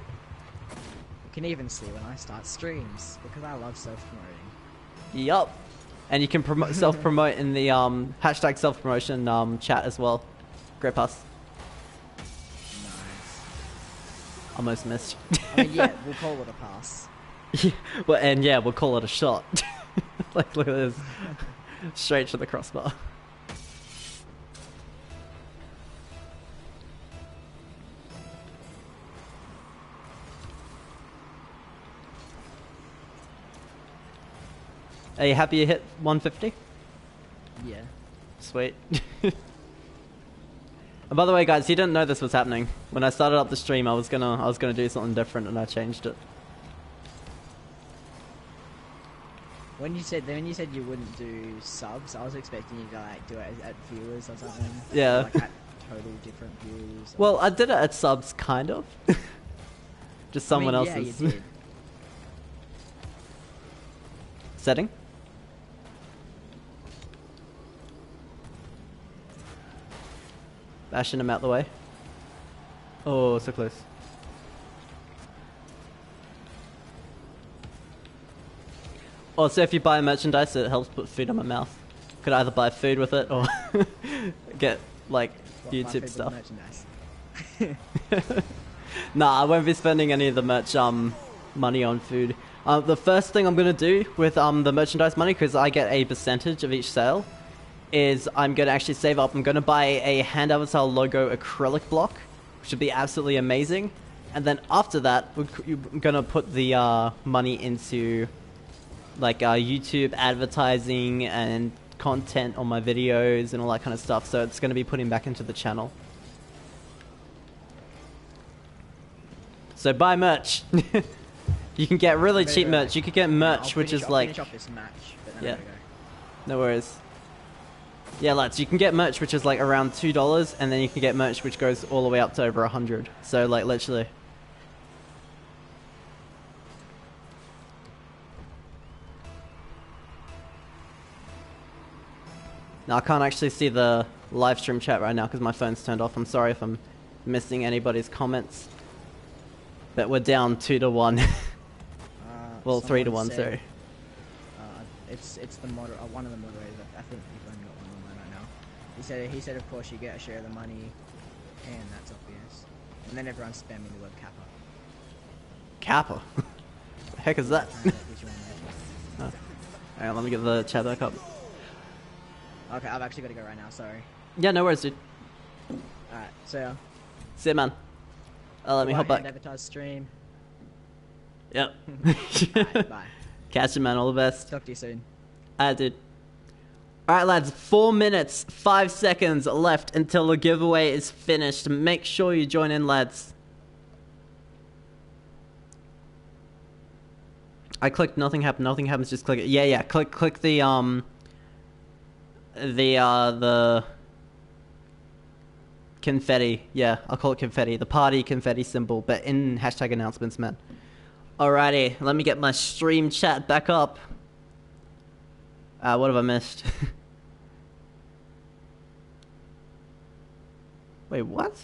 You can even see when I start streams because I love self-promoting. Yup. And you can promote self-promote in the um, hashtag self-promotion um, chat as well. Great pass. Almost missed. I mean, yeah, we'll call it a pass. Yeah, well, and yeah, we'll call it a shot. like, look at this. Straight to the crossbar. Are you happy you hit 150? Yeah. Sweet. and by the way, guys, you didn't know this was happening. When I started up the stream, I was gonna I was gonna do something different, and I changed it. When you said when you said you wouldn't do subs, I was expecting you to like do it at, at viewers or something. Yeah. Like at total different views. Well, I did it at subs, kind of. Just I mean, someone yeah, you else's did. setting. Bashing him out the way. Oh, so close. Also, if you buy merchandise, it helps put food in my mouth. Could either buy food with it or get like What, YouTube stuff. Merchandise. Nah, I won't be spending any of the merch um money on food. Uh, the first thing I'm gonna do with um the merchandise money, because I get a percentage of each sale, is I'm gonna actually save up. I'm gonna buy a hand avatar logo acrylic block, which would be absolutely amazing. And then after that, I'm gonna put the uh, money into like uh, YouTube advertising and content on my videos and all that kind of stuff. So it's gonna be putting back into the channel. So buy merch. you can get really cheap merch. You could get merch, I'll which finish- is I'll like finish off this match, Yeah. No worries. Yeah, lads, you can get merch which is like around two dollars, and then you can get merch which goes all the way up to over a hundred. So like literally. Now I can't actually see the live stream chat right now because my phone's turned off. I'm sorry if I'm missing anybody's comments. But we're down two to one. Uh, well, three to one. said, Sorry. Uh, it's it's the moder- uh, one of the moderators. Said he said of course you get a share of the money, and that's obvious. And then everyone's spamming the word kappa. Kappa. the heck is that? Which one is it? Hang on, let me get the chat back up. okay, I've actually got to go right now. Sorry. Yeah, no worries, dude. Alright, so. See ya, man. Uh, let me hop back. Advertise stream. Yep. Alright, bye. Catch you, man. All the best. Talk to you soon. I did. Alright, lads. Four minutes, five seconds left until the giveaway is finished. Make sure you join in, lads. I clicked nothing happened. Nothing happens. Just click it. Yeah, yeah. Click, click the um. The uh the. Confetti. Yeah, I'll call it confetti. The party confetti symbol, but in hashtag announcements, man. Alrighty, let me get my stream chat back up. Uh, what have I missed? Wait, what?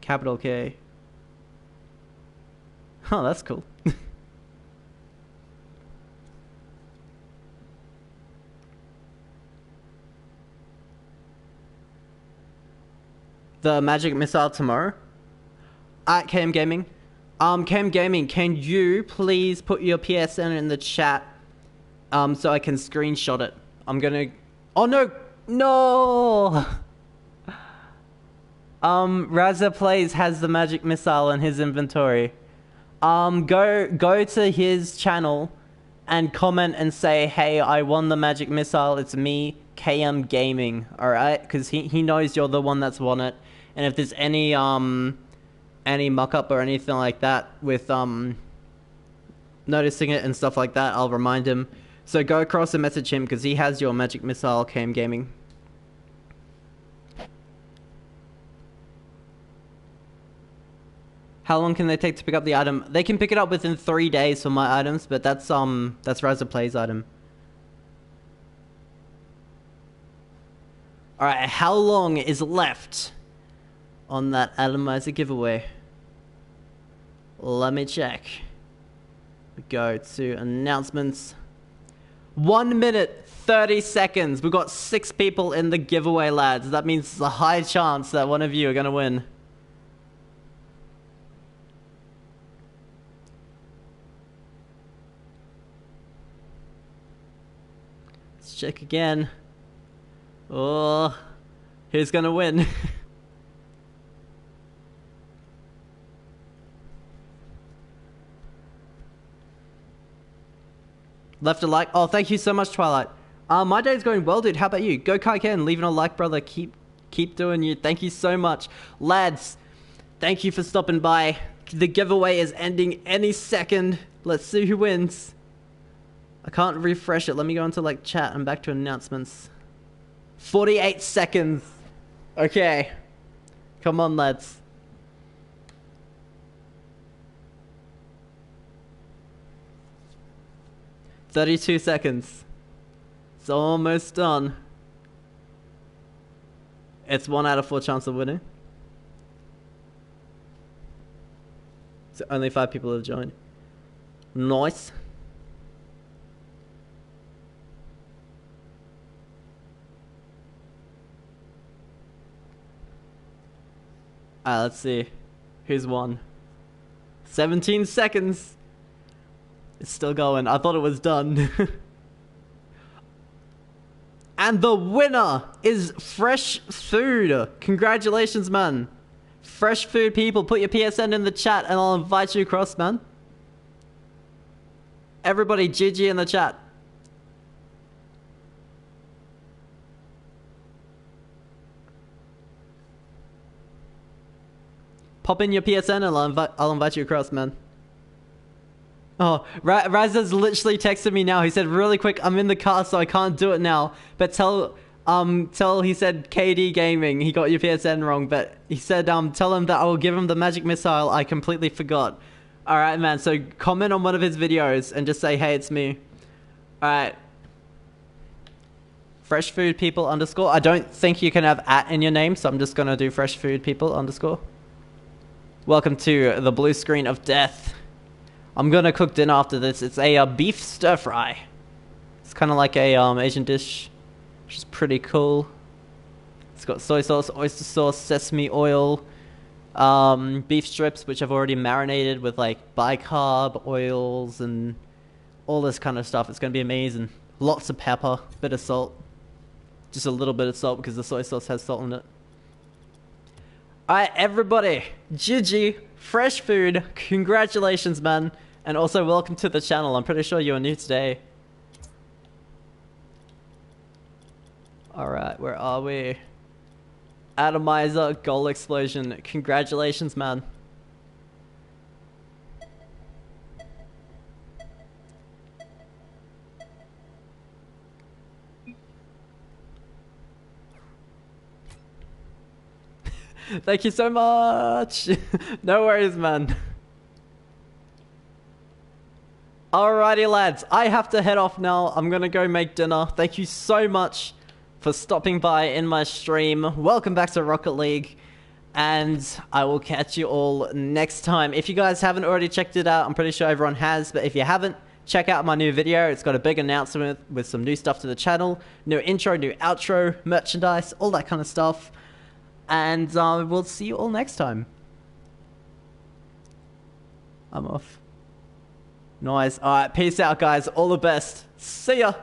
Capital K. Oh, that's cool. the Magic Missile tomorrow at KM Gaming. Um, KM Gaming, can you please put your PSN in the chat um, so I can screenshot it? I'm gonna. Oh no! No! Um, Razza Playz has the magic missile in his inventory. Um, go go to his channel and comment and say, "Hey, I won the magic missile. It's me, KM Gaming." All right, because he he knows you're the one that's won it. And if there's any um any muck up or anything like that with um noticing it and stuff like that, I'll remind him. So go across and message him because he has your magic missile, KM Gaming. How long can they take to pick up the item? They can pick it up within three days for my items, but that's um that's Razza Playz item. Alright, how long is left on that atomizer giveaway? Let me check. We go to announcements. One minute, 30 seconds. We've got six people in the giveaway, lads. That means there's a high chance that one of you are going to win. Check again. Oh, who's gonna win? Left a like. Oh, thank you so much, Twilight. Uh, my day's going well, dude. How about you? Go Kai Ken, leaving a like, brother. Keep keep doing you. Thank you so much, lads. Thank you for stopping by. The giveaway is ending any second. Let's see who wins. I can't refresh it. Let me go into like chat and back to announcements. 48 seconds. Okay. Come on, lads. Thirty-two seconds. It's almost done. It's one out of four chance of winning. So only five people have joined. Nice. Ah, let's see. Who's won? 17 seconds. It's still going. I thought it was done. and the winner is Fresh Food. Congratulations, man. Fresh Food people, put your PSN in the chat and I'll invite you across, man. Everybody, GG in the chat. Pop in your PSN and I'll invite, I'll invite you across, man. Oh, Ra- Raz's literally texted me now. He said, really quick, I'm in the car, so I can't do it now. But tell, um, tell, he said KD Gaming. He got your PSN wrong, but he said, um, tell him that I will give him the magic missile. I completely forgot. Alright, man, so comment on one of his videos and just say, hey, it's me. Alright. Fresh food people underscore. I don't think you can have at in your name, so I'm just gonna do fresh food people underscore. Welcome to the blue screen of death. I'm gonna cook dinner after this. It's a uh, beef stir fry. It's kind of like a um, Asian dish, which is pretty cool. It's got soy sauce, oyster sauce, sesame oil, um, beef strips, which I've already marinated with like bicarb oils and all this kind of stuff. It's gonna be amazing. Lots of pepper, bit of salt, just a little bit of salt because the soy sauce has salt in it. Alright, everybody, GG, fresh food, congratulations, man. And also, welcome to the channel. I'm pretty sure you're new today. Alright, where are we? Atomizer, goal explosion. Congratulations, man. Thank you so much. no worries, man. Alrighty, lads. I have to head off now. I'm gonna go make dinner. Thank you so much for stopping by in my stream. Welcome back to Rocket League. And I will catch you all next time. If you guys haven't already checked it out, I'm pretty sure everyone has. But if you haven't, check out my new video. It's got a big announcement with some new stuff to the channel. New intro, new outro, merchandise, all that kind of stuff. And uh, we'll see you all next time. I'm off. Nice. Alright, peace out, guys. All the best. See ya.